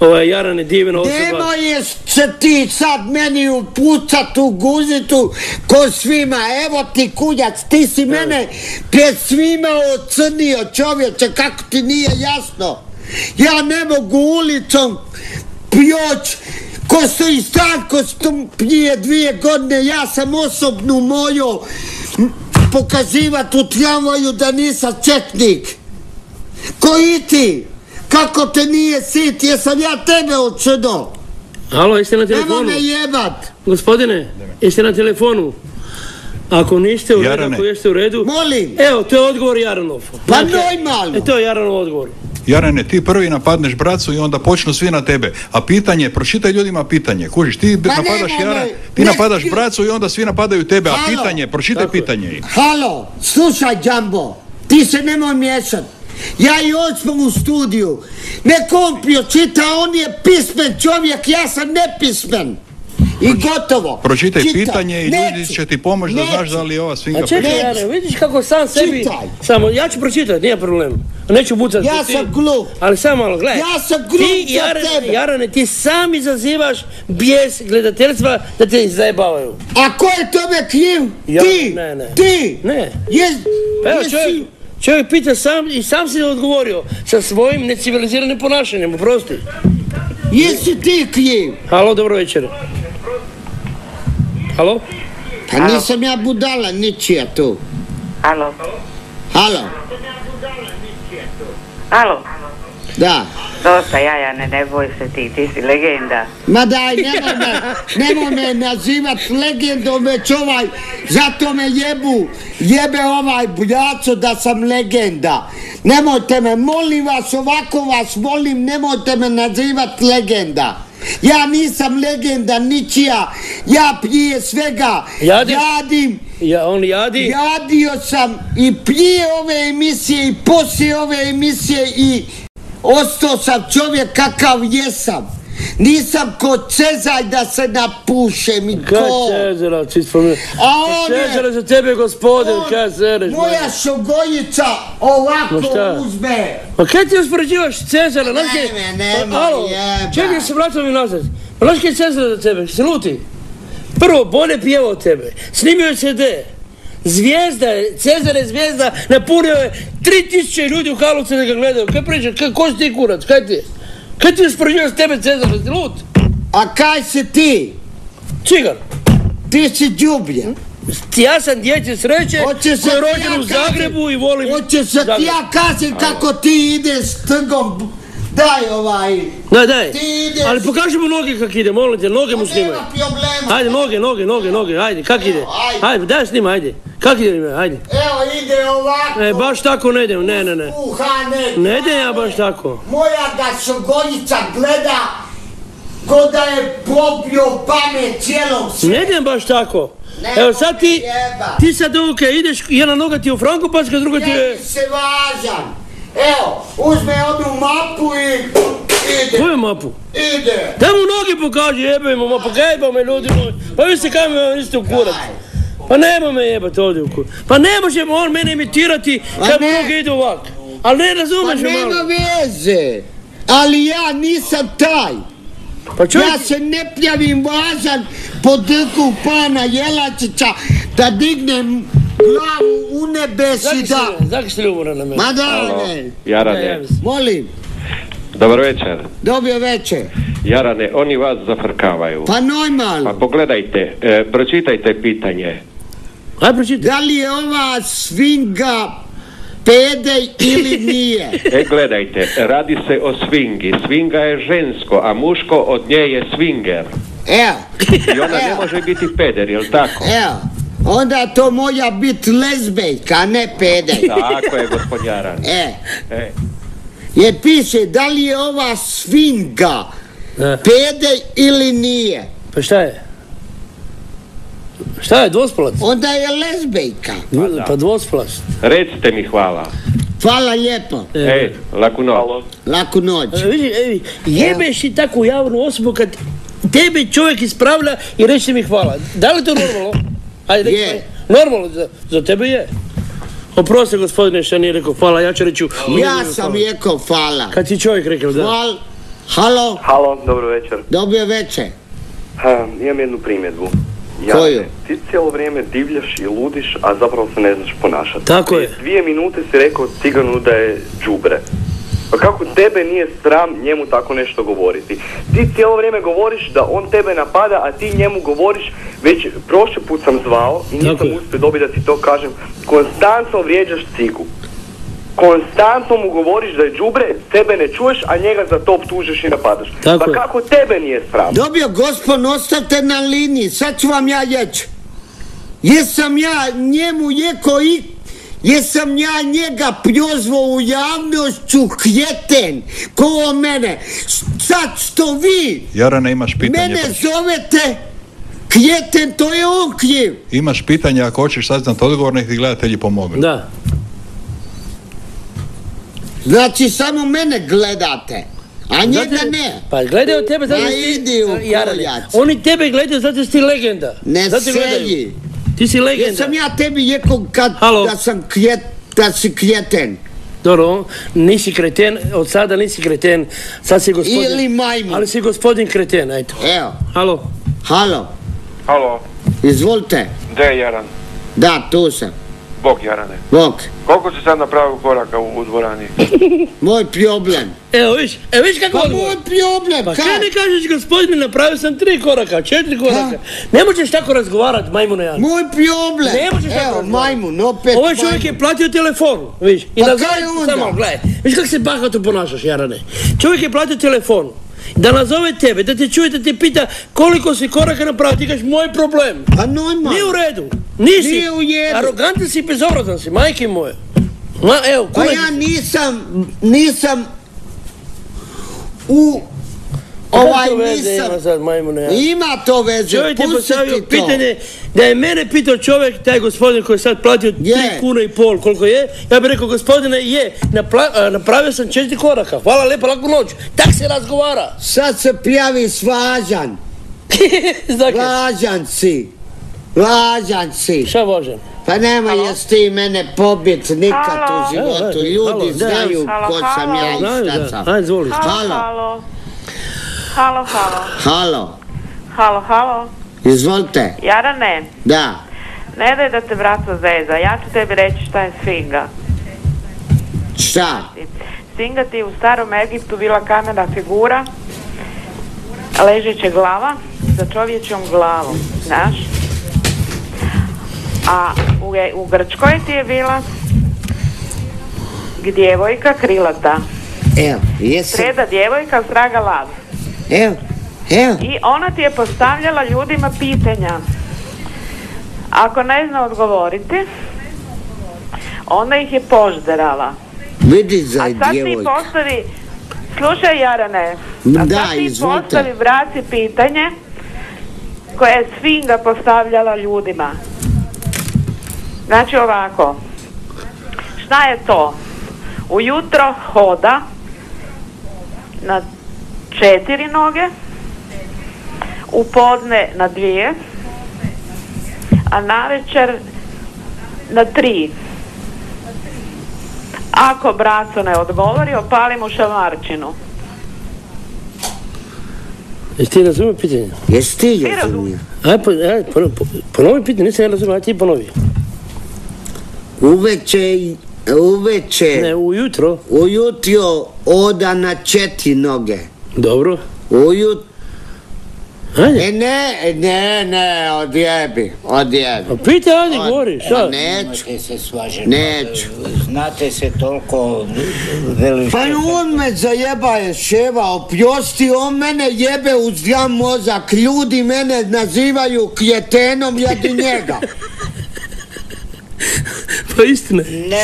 ovaj, Jaran je divna osoba. Nemoj je se ti sad meni upucat u guzitu ko svima, evo ti kunjac, ti si mene pred svima ocrnio čovječe, kako ti nije jasno. Ja ne mogu ulicom pjoć ko stoji stan, ko sto- pije dvije godine, ja sam osobnu moju m, pokazivat u tramvaju da nisam četnik. Ko i ti? Kako te nije sit, jesam ja tebe ocrno? Alo, jeste na Nemo telefonu? me jebat. Gospodine, jeste na telefonu? Ako niste u redu, Jarane. ako jeste u redu... Molim. Evo, to je odgovor Jaranov. Pa Dakle, normalno. E, to je Jaranov odgovor. Jarane, ti prvi napadneš bracu i onda počnu svi na tebe. A pitanje, pročitaj ljudima pitanje. Kužiš, ti Pa napadaš Jara, me, ti ne- napadaš bracu i onda svi napadaju tebe. A Halo. pitanje, pročitaj Tako je. pitanje. Halo, slušaj Džambo, ti se nemoj miješat. Ja i on smo u studiju. Nek on čita, on je pismen čovjek, ja sam nepismen. I gotovo. Pročitaj Čitaj. pitanje i ljudi će ti pomoći da znaš da li je ova svinga. Jare, vidiš kako sam sebi... Čitaj. Samo, ja ću pročitati, nije problem. Neću bucati. Ja ti- sam glup. Ali samo malo, gledaj. Ja sam glup Ti, za Jarane, tebe. Jarane, ti sam izazivaš bijes gledateljstva da te zajebavaju. A ko je tome kriv? Ja- ti, ne, ne. ti. Ne. Je, Pa evo, jesi- čovjek, čovjek pita sam i sam si odgovorio sa svojim neciviliziranim ponašanjem, oprosti. Jesi ti kriv? Halo, dobro večer. Halo? Pa nisam ja budala ničija tu. Alo, Halo, alo, da. dosta jaja, ne, ne boj se ti, ti si legenda. Ma daj, nemoj me, nemoj me nazivat legendom, već ovaj, zato me jebu, jebe ovaj buljaco da sam legenda. Nemojte me, molim vas, ovako vas molim, nemojte me nazivat legenda. Ja nisam legenda ničija, ja prije svega Jadiš? jadim, Ja, on jadi? jadio sam i prije ove emisije i poslije ove emisije i ostao sam čovjek kakav jesam. Nisam ko Cezaj da se napušem i Kaj ko... Cezara, ti spomenuo? A on je- Cezara za tebe, gospodin, kaj sereš? Moja šogojica ovako Ma uzme. Pa kaj ti uspoređivaš Cezara? znaš kaj- Nemoj, nemoj, Pa, jeba. Čekaj se vraćam mi nazad. Pa znaš kaj je Cezara za tebe? Se luti? Prvo, bolje pjeva od tebe. Snimio je CD. Zvijezda je, Cezar je zvijezda, napunio je 3000 ljudi u Karlovcu da ga gledaju. Kaj pričaš, kaj, ko si ti kurac, kaj ti je? Kaj ti uspoređivaš tebe Cezar, si lud? A kaj si ti? Cigar. Ti si džublje. Ja sam dječje sreće Hoće se koji je rođen ja u Zagrebu i volim Hoće se ti ja kažem kako ti ideš s trgom. Daj ovaj. Daj, daj. Ti ideš. Ali pokaži mu noge kak ide, molim te, noge mu snimaj. Nema problema. Ajde, noge, noge, noge, noge, ajde, kak ide? ajde. Ajde, daj snima, ajde. Kak ide, ime, ajde. Evo ide ovako. E, baš tako ne idem, ne, ne, ne. Uhane. Ne idem ja baš tako. Moja ga šogojica gleda ko da je pobio pamet cijelom svijetu. Ne idem baš tako. Evo sad ti, ti sad ovoke ideš, jedna noga ti je u Frankopanska, druga ti je... Ne se važan. Evo, uzme onu mapu i ide. Koju mapu? Ide. Daj mu noge pokaži, jebajmo, ma pa jebamo me ljudi moji. Pa vi ste kaj me niste u kurac. Pa nema me jebat ovdje u kurac. Pa ne može on mene imitirati Pa kad mu noge idu ovak. Ali ne Pa razumeš me nema malo. veze. Ali ja nisam taj. Pa Ja se ne pljavim važan po drku pana Jelačića da dignem glavu u nebesi da... zaki ste ljuboran na mene. Ma da ne. Jarane, Molim, dobar večer. dobio večer. Jarane, oni vas zafrkavaju. Pa normalno. Pa pogledajte, e, pročitajte pitanje. Aj pročitaj. Da li je ova svinga pedej ili nije? E, gledajte, radi se o svingi. Svinga je žensko, a muško od nje je swinger. Evo, I ona ne može biti peder, jel tako? evo. Onda to moja bit lezbejka, a ne pedej. Tako je, gospod Jaran. E, E, je piše da li je ova svinga E. pedej ili nije. Pa šta je? Šta je, dvospolac? Onda je lezbejka. Pa dvospolac. recite mi hvala. Hvala lijepo. E, laku noć. Laku noć. E, vidi, e, jebeš ti takvu javnu osobu kad tebe čovjek ispravlja i reći mi hvala. Da li to normalno? Ajde, Je. Normalno, za, za tebe je. Oprosti gospodine što nije rekao hvala, ja ću reći... Ja sam rekao hvala. Kad ti čovjek rekao da. Hval, halo, Halo, dobro večer. dobro večer. Ha, imam jednu primjedbu. Koju? ti cijelo vrijeme divljaš i ludiš, a zapravo se ne znaš ponašati. Tako je. Dvije minute si rekao ciganu da je džubre. Pa kako tebe nije sram njemu tako nešto govoriti? Ti cijelo vrijeme govoriš da on tebe napada, a ti njemu govoriš, već prošli put sam zvao i nisam Tako je. uspio dobiti da ti to kažem, konstantno vrijeđaš cigu. Konstantno mu govoriš da je džubre, tebe ne čuješ, a njega za to optužiš i napadaš. Tako pa je. kako tebe nije sram? Dobio gospod, ostavite na liniji, sad ću vam ja reći. Jesam ja njemu rekao i Jesam ja njega pljozvao u javnošću kjeten, ko mene. Sad što vi Jarane, imaš pitanje. mene zovete kjeten, to je on kriv. Imaš pitanje, ako hoćeš saznat odgovor, nek ti gledatelji pomognu. Da. Znači samo mene gledate, a njega Zato- ne. Pa gledaju tebe zato što ti- idi u Jarane, koljac. Oni tebe gledaju zato što si ti legenda. Ne Zato gledaju. Ti si legenda. Jesam ja tebi rekao kad da sam kjet, da si kjeten. Dobro, nisi kreten, od sada nisi kreten, sad si gospodin. Ili majmun. Ali si gospodin kreten, eto. Evo. Halo. Halo, Halo, izvolite. gdje je Jaran? Da, tu sam. Bog Jarane. Bog. Koliko si sad napravio koraka u, u dvorani? Moj problem. Evo, viš, evo viš kako Pa odgovor. moj problem, Pa kaj ne kažeš gospodine, napravio sam tri koraka, četiri koraka. Ne možeš tako razgovarat, majmune Jan. Moj problem. Ne možeš tako Evo, razgovarat. majmun, opet Ovaj čovjek majmun. je platio telefon, viš. I Pa kaj onda? Samo, gledaj, viš kako se bahato ponašaš, Jarane. Čovjek je platio telefon. Da nazove tebe, da te čuje, da te pita koliko si koraka napravio, ti kažeš moj problem. Pa normalno. Nije u redu. Nisi. Nije u redu. Arogantan si i bezobrazan si, majke moje. Ma, evo, Pa ja nisam, nisam u ovaj to veze nisam. ima sad, majmune, ja? Ima to veze, Čovjek ti je postavio to. pitanje da je mene pitao čovjek, taj gospodin koji je sad platio Je. 3 kune i pol, koliko je, ja bih rekao gospodine je, napla- napravio sam četiri koraka, hvala lijepa, laku noć, tak se razgovara. Sad se prijavi svažan. Lažan si. Lažan si. Šta važan? Pa nema jes ti mene pobit nikad Halo. u životu. Ljudi halo, znaju halo, ko sam ja i šta sam. Halo. Halo. Halo, halo. Halo. Halo, halo. Izvolite. Jarane, Da. ne daj da te braco zeza. Ja ću tebi reći šta je sfinga. Šta? Sfinga ti je u starom Egiptu bila kamena figura, ležeće glava sa čovječom glavom, znaš? A u, u Grčkoj ti je bila djevojka krilata. Evo, jesam. Sreda djevojka, straga lav. Evo, evo. I ona ti je postavljala ljudima pitanja. Ako ne zna odgovoriti, onda ih je požderala. Vidi za A sad ti djevojka. postavi, slušaj Jarane, a Da, sad ti izvolite. postavi braci pitanje koje je Sfinga postavljala ljudima. Znači ovako, šta je to? Ujutro hoda na četiri noge, u podne na dvije, a navečer na tri. Ako braco ne odgovori, opali mu šamarčinu. Jesi ti razumio pitanje? Jesi ti razumio? Aj, ponovi pitanje, nisam ja razumio, aj ti ponovi. Uveče, i- uveče. Ne, ujutro. Ujutro oda na četiri noge. Dobro. Ujut... E ne, ne, ne, odjebi, odjebi. Pa pitaj, ajde, govori, šta? Neću. Neću. Znate se toliko velište. Pa on me zajebaje ševa, oprosti, on mene jebe u zdrav mozak, ljudi mene nazivaju kjetenom radi njega. Pa istina.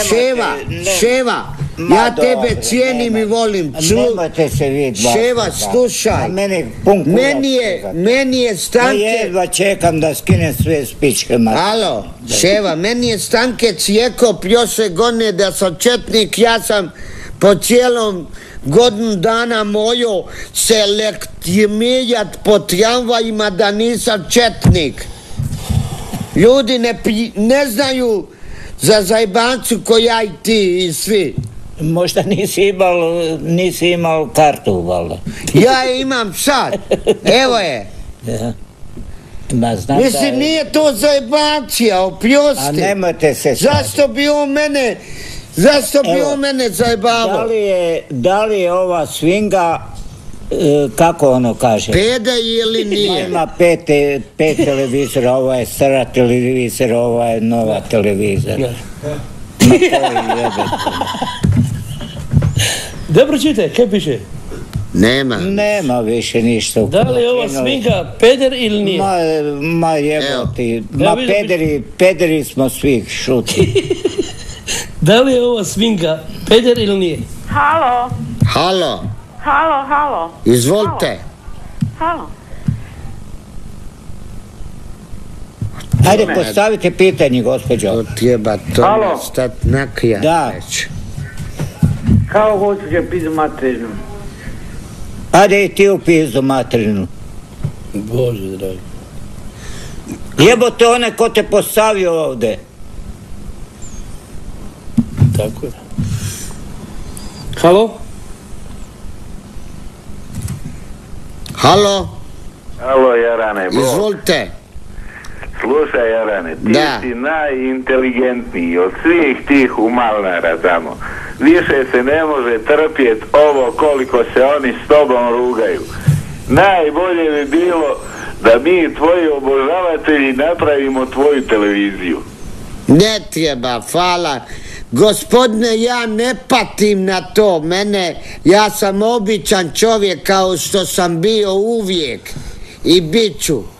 Ševa, Ševa, Ma ja dobro, tebe cijenim i volim. Ču- Nemojte se vi dva Ševa, slušaj. Meni Meni je, meni je stanke... jedva čekam da skinem sve spičke. Alo, Ševa, meni je stanke cijeko prošle godine da sam četnik, ja sam po cijelom godinu dana mojo se lektimirati po tramvajima da nisam četnik. Ljudi ne, ne znaju za zajbancu ko ja i ti i svi. Možda nisi imao, nisi imao kartu, valjda. Ja je imam sad. Evo je. Ja. Ma, znam da Mislim, je- nije to zajebancija, oprosti. A nemojte se Zašto bi on mene, zašto bi on mene Da zajebavao? li je, da li je ova svinga, e, kako ono kaže? Pede ili nije? Ima pet, pet televizora, ovo je stara televizor, ovo je nova televizor. Ma koji jebe. Dobro čitaj, kaj piše? Nema. Nema više ništa. Da li je ova svinga peder ili nije? Ma, ma jebo ti, ma pederi, pederi smo svi šuti. Da li je ova svinga peder ili nije? Halo, Halo, halo, halo. izvolite. Halo. Ajde, postavite pitanje, gospođo. To treba to stat nakrija. Da. već. Kao gospođa pizdu materinu. Ajde i ti u pizdu materinu. Bože dragi. Jebote one ko te postavio ovde. Tako je. Halo? Halo, Alo, Jarane, izvolite. Slušaj, Jarane, ti Da. si najinteligentniji od svih tih umalnara tamo. Više se ne može trpjet ovo koliko se oni s tobom rugaju. Najbolje bi bilo da mi, tvoji obožavatelji, napravimo tvoju televiziju. Ne treba, hvala. Gospodine, ja ne patim na to. Mene, ja sam običan čovjek kao što sam bio uvijek. I bit ću.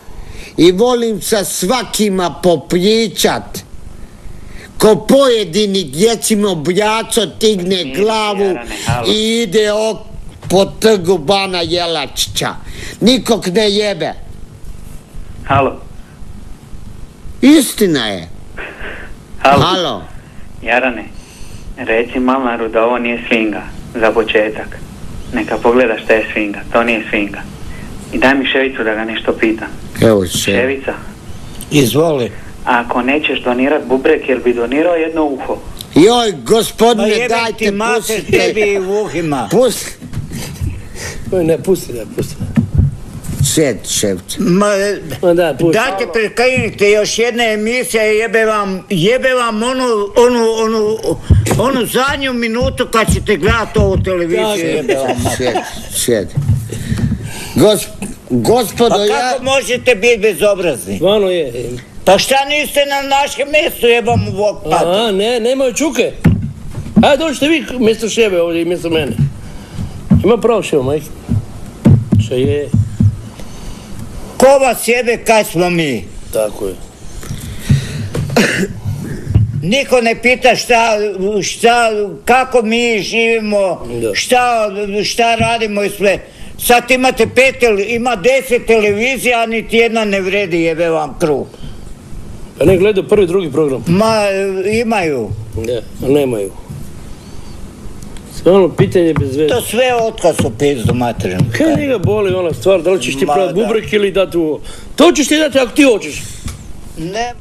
I volim sa svakima popričat. Ko pojedini, recimo, braco tigne glavu i ide ok po trgu Bana Jelačića. Nikog ne jebe. Halo, Istina je. halo. Halo. Jarane, reci Malnaru da ovo nije svinga, za početak. Neka pogleda šta je svinga, to nije svinga. I daj mi ševicu da ga nešto pitam. Evo se. Ševica, Izvoli. ako nećeš donirat bubrek, jel bi donirao jedno uho? Joj, gospodine, jebe ti dajte, mater pustite. tebi u uhima. Pusti. Oj, ne, pusti da, pusti. Sjed, ševče. Ma, Ma da, pusti. dajte prekinite još jedna emisija i jebe vam, jebe vam onu, onu, onu, onu zadnju minutu kad ćete gledati ovu televiziju. Sjed, sjed. Gos, gospodo, Pa ja... kako možete biti bezobrazni? Stvarno je. Pa šta niste na našem mjestu jebam u vok patu? A, ne, nemaju čuke. Ajde, dođite vi mjesto ševe ovdje i mjesto mene. Ima pravo ševo, majke. Šta je? Ko vas jebe kaj smo mi? Tako je. Niko ne pita šta, šta, kako mi živimo, Da. šta, šta radimo i sve. Sad imate pet, ima deset televizija, a niti jedna ne vredi jebe vam kruh. Pa ne gledaju prvi, drugi program. Ma, imaju. Da, a nemaju. Stvarno, pitanje bez veze. To sve otkaz u pizdu materinu. Kaj njega boli ona stvar, da li ćeš ti praviti bubrek ili dati u... To ćeš ti dati ako ti hoćeš. Ne,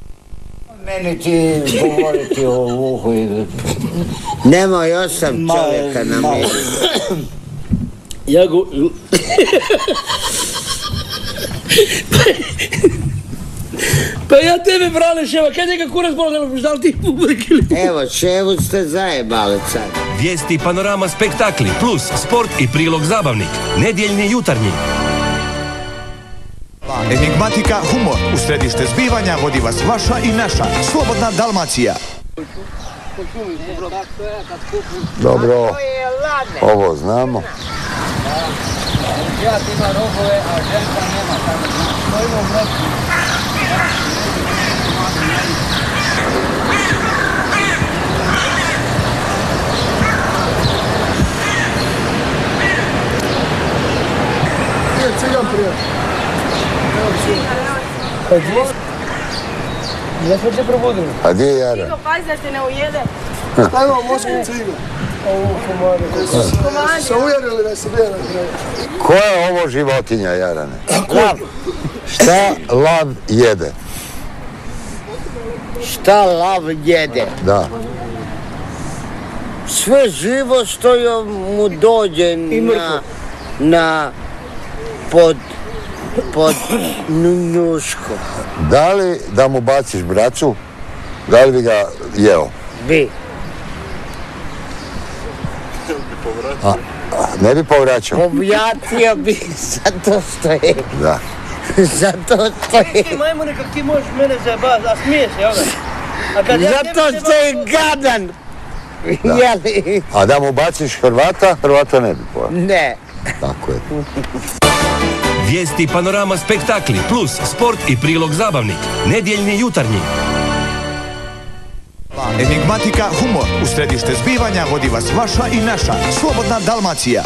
meni ti govoriti o uhu i... Nemoj osam Ma, čovjeka na ma. miru. Ja go... Pa ja tebe brale ševa, kaj njega kurac boli da me da li ti bubrek ili... Evo, ševu ste zajebali sad. Vijesti Panorama Spektakli plus sport i prilog zabavnik. Nedjeljni jutarnji. Enigmatika humor. U središte zbivanja vodi vas vaša i naša. Slobodna Dalmacija. Dobro, ovo znamo. Ja sam se probudili. A gdje je Jara? Pazi da te ne ujede. Šta imamo Moskvu cigu? Ovu komadu. Uvjerili da se bija na kraju. Ko je ovo životinja, Jarane? Lav. Šta lav jede? šta lav jede? Da. Sve živo što mu dođe na, na pod, pod njuško. Da li da mu baciš bracu? Da li bi ga jeo? Bi. A, ne bi povraćao? Povratio bi zato što je, Da. zato što je, Ti majmune kak ti možeš mene zajebati, a smiješ, jel da? A kad ja zato što je gadan. Da. Jeli? A da mu baciš Hrvata, Hrvata ne bi pojao. Ne. Tako je. Vijesti Panorama Spektakli plus sport i prilog zabavnik. Nedjeljni jutarnji. Enigmatika humor. U središte zbivanja vodi vas vaša i naša Slobodna Dalmacija.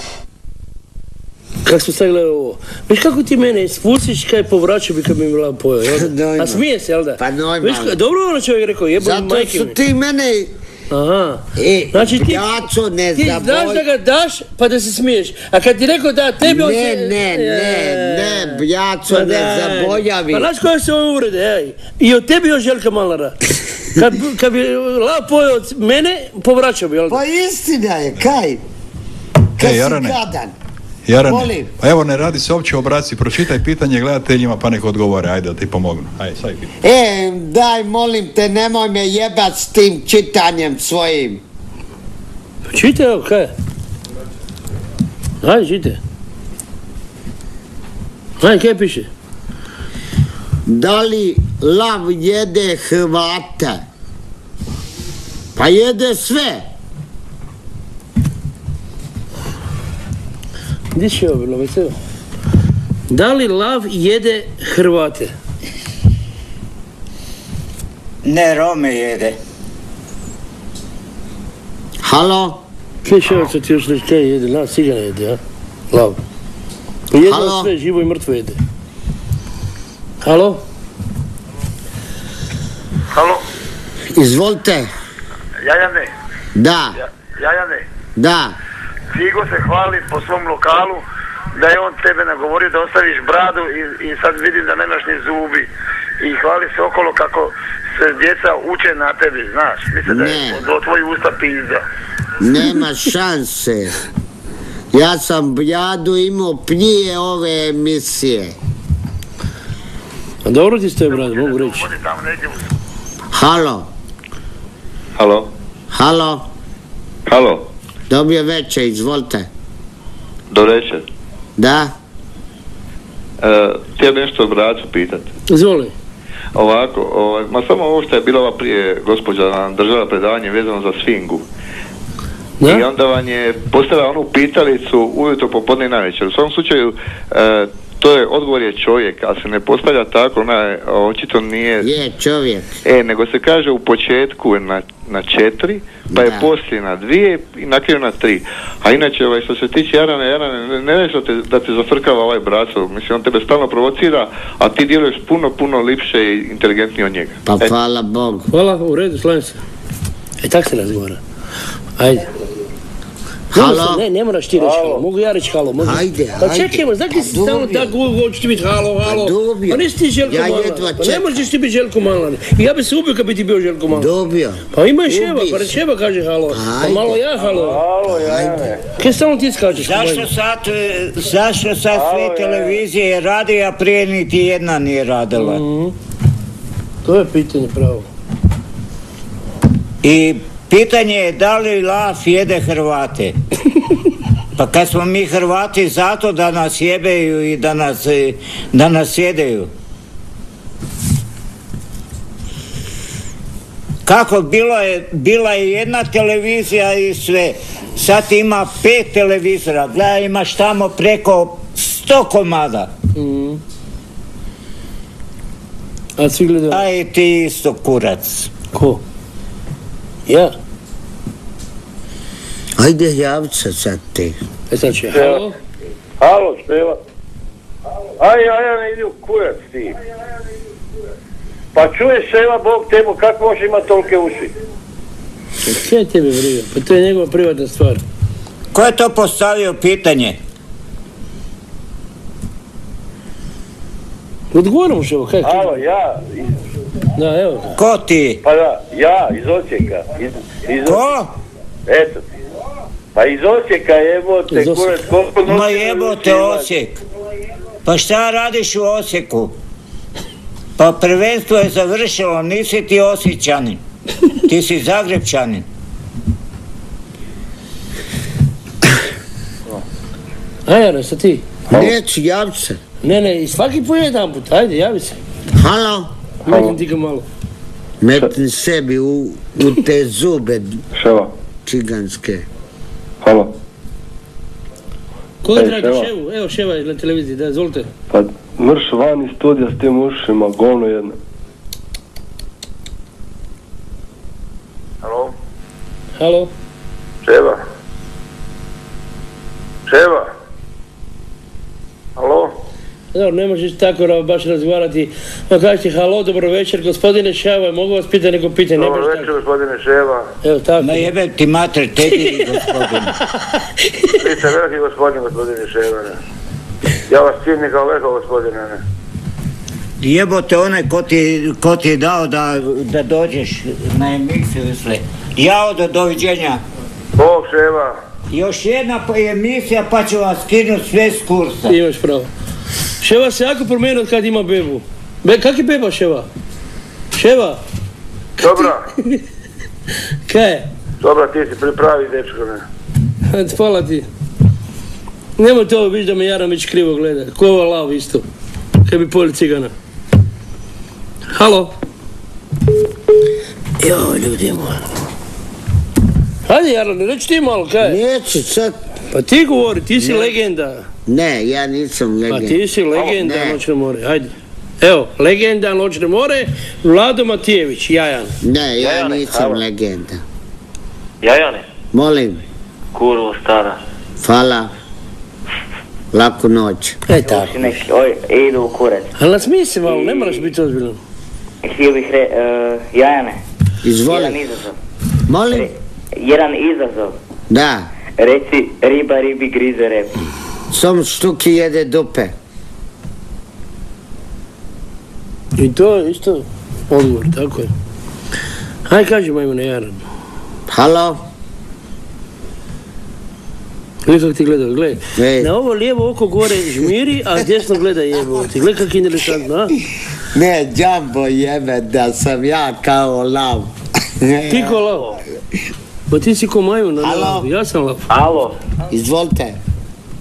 Kako smo sad gledali ovo? Viš kako ti mene spustiš kaj povraćao bi kad bi mi lav pojao, jel? A smije se, jel da? Pa normalno. Viš, dobro ono čovjek rekao, jebo Zato majke su mi. ti mene... Aha. E, Znači ti, braco, ne ti zaboj- znaš da ga daš pa da se smiješ. A kad ti rekao da tebi on Ne, se... ne, ne, ne, braco, ne zabojavi. Pa znaš koje su ove uvrede, ej? I od tebi još Željka Malara. Kad, kad bi lav pojao od mene, povraćao bi, jel? Pa istina je, kaj? Kad E, si Jarane. gadan. Jarane, Molim. pa evo ne radi se uopće o braci, pročitaj pitanje gledateljima pa nek odgovore, ajde da ti pomognu. Ajde, pitaj. E, daj, molim te, nemoj me jebat s tim čitanjem svojim. Čitaj, evo, kaj? Ajde, čitaj. Ajde, kaj piše? Da li lav jede Hrvate? Pa jede sve. Gdje će ovo bilo, veselo? Da li lav jede Hrvate? Ne, Rome jede. Halo? Kaj će ovo ti još reći, kaj jede? Lav sigurno jede, a? Lav. Jede sve, živo i mrtvo jede. Halo? Halo, Izvolite. Jajane, Da, ja, Jajane, da. Figo se hvali po svom lokalu da je on tebe nagovorio da ostaviš bradu i, i sad vidim da nemaš ni zubi. I hvali se okolo kako se djeca uče na tebi, znaš. Misle da je do tvojih usta pizda. Nema šanse. Ja sam bradu imao prije ove emisije. A dobro ti stoje, brat, mogu reći. Halo, Halo? halo, Halo? dobio večer, izvolite. Dobro večer. Da? E, htio nešto braću pitati. Izvoli. Ovako, ovaj, ma samo ovo što je bila ova prije gospođa nam držala predavanje vezano za svingu. Da? I onda vam je postavila onu pitalicu ujutro, popodne i navečer. U svom slučaju, e, to je odgovor je čovjek, ali se ne postavlja tako, ona je, očito nije... Je, čovjek. E, nego se kaže u početku je na, na četiri, pa je Da. poslije na dvije i na kraju na tri. A inače, ovaj, što se tiče Jarana, Jarane, ne, ne da te, da te zafrkava ovaj braco, mislim, on tebe stalno provocira, a ti djeluješ puno, puno lipše i inteligentnije od njega. Pa E, hvala Bogu. Hvala, u redu, slavim se. E, tak se razgovara. Ajde. Halo? Ne, ne moraš ti reći halo, mogu ja reći halo. Mogu. Ajde, Pa ajde. čekaj, ma zakaj si Pa stalno tako hoćeš ti biti halo, halo. Pa dobio. Pa nisi ti Željko Ja Malan. jedva Pa ne čekam. možeš ti biti Željko Malan. I ja bi se ubio kad bi ti bio Željko Malan. Dobio. Pa ima i Ševa, pa. Ševa kaže halo. Pa Ajde. malo ja halo. Halo, Jajane. Kaj stalno ti skačeš? Zašto sad, e, zašto sad sve televizije radi, a prije niti jedna nije radila? Mhm. To je pitanje pravo. I pitanje je da li lav jede Hrvate? Pa kad smo mi Hrvati zato da nas jebeju i da nas, e, da nas jedeju. Kako bilo je, bila je jedna televizija i sve. Sad ima pet televizora. Gledaj, imaš tamo preko sto komada. Mhm. A svi gledaju. A i ti isto kurac. Ko? Ja? Ajde, javit se sad ti. E sad će, halo? Halo, Števa. Aj, Jajane, idi u kurac ti. Pa čuješ Ševa, Bog temu, kako može imati tolike uši? Je tebe briga? Pa to je njegova privatna stvar. Ko je to postavio pitanje? Odgovorim mu Ševo, kaj? Halo, ja. Da, evo. Ko ti? Pa da, ja, iz Osijeka. Iz, iz Ko? Eto. Pa iz Osijeka jebote, Iz kurac, koliko Ma jebote? Osijek. Pa šta radiš u Osijeku? Pa prvenstvo je završilo, nisi ti Osjećanin. Ti si Zagrebčanin. A Jarane, sa ti? Neću, javi se. Ne, ne, i svaki po jedan put, ajde, javi se. Halo? Metim ti ga malo. Metni sebi u, u te zube Ševa, čiganske. Halo. Koga Ej, traži Ševa. Ševu? Evo Ševa je na televiziji, da, izvolite. Pa mrš van iz studija s tim ušima, govno jedno. Halo? Halo? Ševa? Ševa? Halo? Dobro, ne možeš tako baš razgovarati. Pa kažete, halo, dobro večer, gospodine Ševa, mogu vas pitati neko pitanje? Ne Dobro večer, gospodine Ševa. tako. Evo tako. Ma jebe ti mater, tebi gospodine. Vi ste veliki gospodin, gospodine Ševa. Ja vas cijenim kao veliko gospodine. Ne? Jebote onaj ko ti, ko ti je dao da, da dođeš na emisiju i sve. Jao do doviđenja. Bog Ševa. Još jedna pa emisija pa ću vas skinuti sve s kursa. Imaš pravo. Ševa se jako promijenio od kad ima bebu. Be, kak je beba Ševa? Ševa? Dobra, Kaj je? dobra, ti si pripravi, dečko. Ne? Hvala ti. Nemoj to viš da me Jaramić krivo gleda. Ko je ova lav isto? Kad bi poli cigana. Halo? Jo, ljudi moji. Hajde Jarane, reći ti malo, kaj je? Neću sad. Pa ti govori, ti si Ne. legenda. Ne, ja nisam Pa legenda. ti si legenda Ne. Noćne more, hajde. Evo, legenda Noćne more, Vlado Matijević, Jajan. Ne, ja Jajane, nisam legenda. Jajane, Molim, kurvo stara. hvala. Laku noć. E tako. Oj, idu u kurac. Ali nasmij se malo, ne moraš biti ozbiljan. Htio bih re, e, Jajane, Izvoli. jedan izazov. Molim? Jedan izazov. Da. Reci, riba ribi grize rep. Sam štuki jede dupe. I to je isto odgovor, tako je. Hajde kaži majmune Jaran. Halo? Gledaj kako ti gleda, gledaj. Ej. Na ovo lijevo oko gore žmiri, a desno gleda jebo. Ti gledaj kako je interesantno, a? Ne, džambo jebe da sam ja kao lav. Ti ko lav? Pa ti si ko majmun. Ja sam lav. Alo, Izvolite.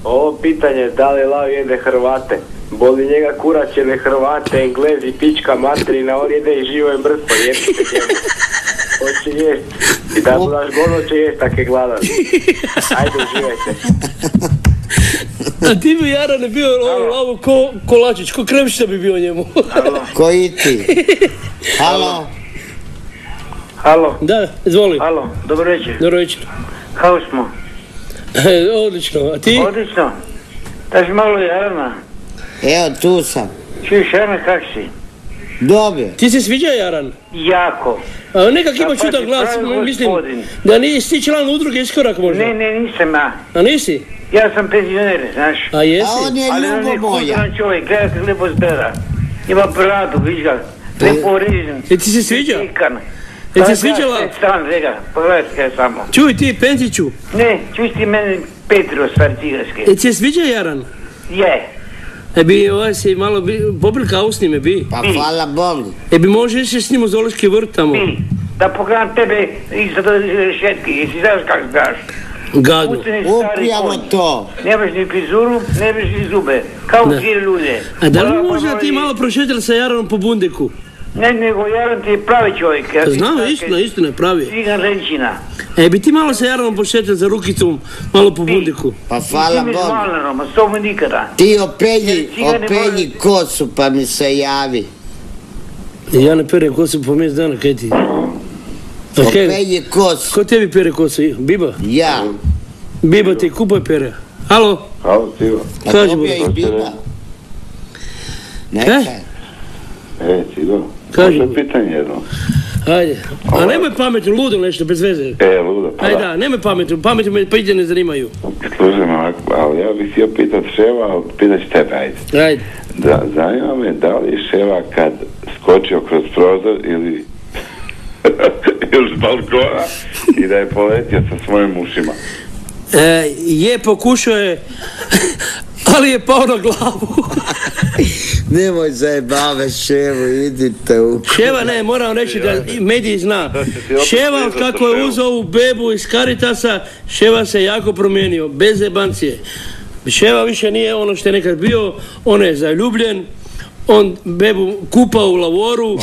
Ovo pitanje da li lav jede Hrvate? Boli njega kurac jede Hrvate, Englezi, pička, materina, on jede i živo je mrtvo, jebite njemu. Hoće jest. I da mu daš govno će jest, tak je gladan. Ajde, uživajte. A ti bi Jarane bio ovo lavu ko kolačić, ko kremšta bi bio njemu. Koji ti? Halo? Halo, Da, izvoli. halo, dobro večer. Dobro večer. Kako smo? E, Odlično, a ti? Odlično. Daš malo Jarana. Evo, tu sam. Čuješ Jarana kak si? Dobro. Ti se sviđa Jaran? Jako. A nekak ima Da, čudan glas, mislim gospodin. da nisi ti član udruge Iskorak možda. Ne, ne, nisam ja. A nisi? Ja sam penzioner, znaš. A jesi? A on je Ali on ljubo je moja. čovjek, gledaj kako lijepo zbera. Ima bradu, viš ga. Lijepo režen. E ti se sviđa? E ti sviđala? gledaj, Stan, vega, pogledaj kaj samo. Čuj ti, Penziću, Ne, čuš ti mene Petro stvar cigarske. e ti se sviđa Jaran? Je. E bi ovaj si malo bi, pobrkao s njime bi. Pa hvala Bogu. E bi može ići s njim u Zološki vrt tamo. Bi. Da pogledam tebe iza do šetke, jesi znaš. Puceni stari Upravo konj. to. Nemaš ni frizuru, nemaš ni zube. Kao Da. svi ljude. A da li pomalo ti malo prošetali sa Jaranom po bundeku? Ne, nego Jaran ti je pravi čovjek. Ja ti Znam, kažem, istina, istina je pravi. Cigan Renčina. E bi ti malo sa Jaranom prošetali za rukicom, malo po bundeku. Pa hvala Ti mi s Bogu. A s tobom nikada. Ti opelji, opelji kosu pa mi se javi. E, Ja ne perem kosu po mjesec dana, kaj ti? A kaj? Opelji kosu. Ko tebi pere kosu? Biba? Ja. Biba ti kupaj pere. Halo? Halo, Cigo. A Kaži i biba. Neka. E, Cigo. Kaži. Može pitanje jedno. Ajde. A nemoj pametno, ludo nešto, bez veze. E, ludo, pa Ajde da. nemoj pametno, pametno me pitanje ne zanimaju. Ovako, ali ja bih htio pitat Ševa, ali pitat ću tebe, ajde. Ajde. Da, zanima me da li Ševa kad skočio kroz prozor ili ili s balkona i da je poletio sa svojim ušima. E, je pokušao je, ali je pao na glavu. Nemoj zajebave ševu, idite u... Ševa ne, moram reći da mediji zna. Ševa kako je uzeo ovu bebu iz Karitasa, Ševa se jako promijenio, bez jebancije. Ševa više nije ono što je nekad bio, on je zaljubljen, on bebu kupa u lavoru,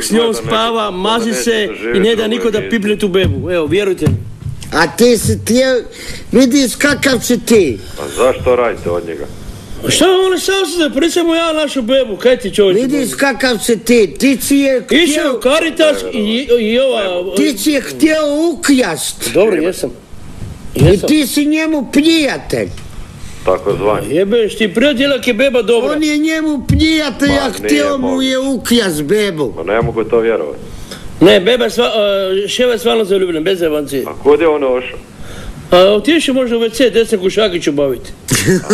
s njom spava, mazi se i ne da niko da piplje tu bebu. Evo, vjerujte mi. A ti si ti, vidiš kakav si ti. A zašto radite od njega? A Šta on sam se zapricamo ja našu bebu, kaj ti čovječe? Vidiš kakav si ti, ti si je Išao je u Karitas i, i ova... Ti si je htio ukljast. Dobro, jesam. I Jesam. ti si njemu prijatelj. Tako zvani. Jebeš ti prijatelj, ak je beba dobra. On je njemu prijatelj, a htio mu je ukljast bebu. Pa ne mogu to vjerovati. Ne, beba je sva, a, ševa je stvarno zaljubljen, bez jebancije. A kud je on ošao? A otišao možda u WC, desne kušakiću baviti.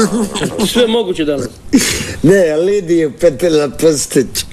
Sve moguće danas. Ne, Lidiju Petela Prstić.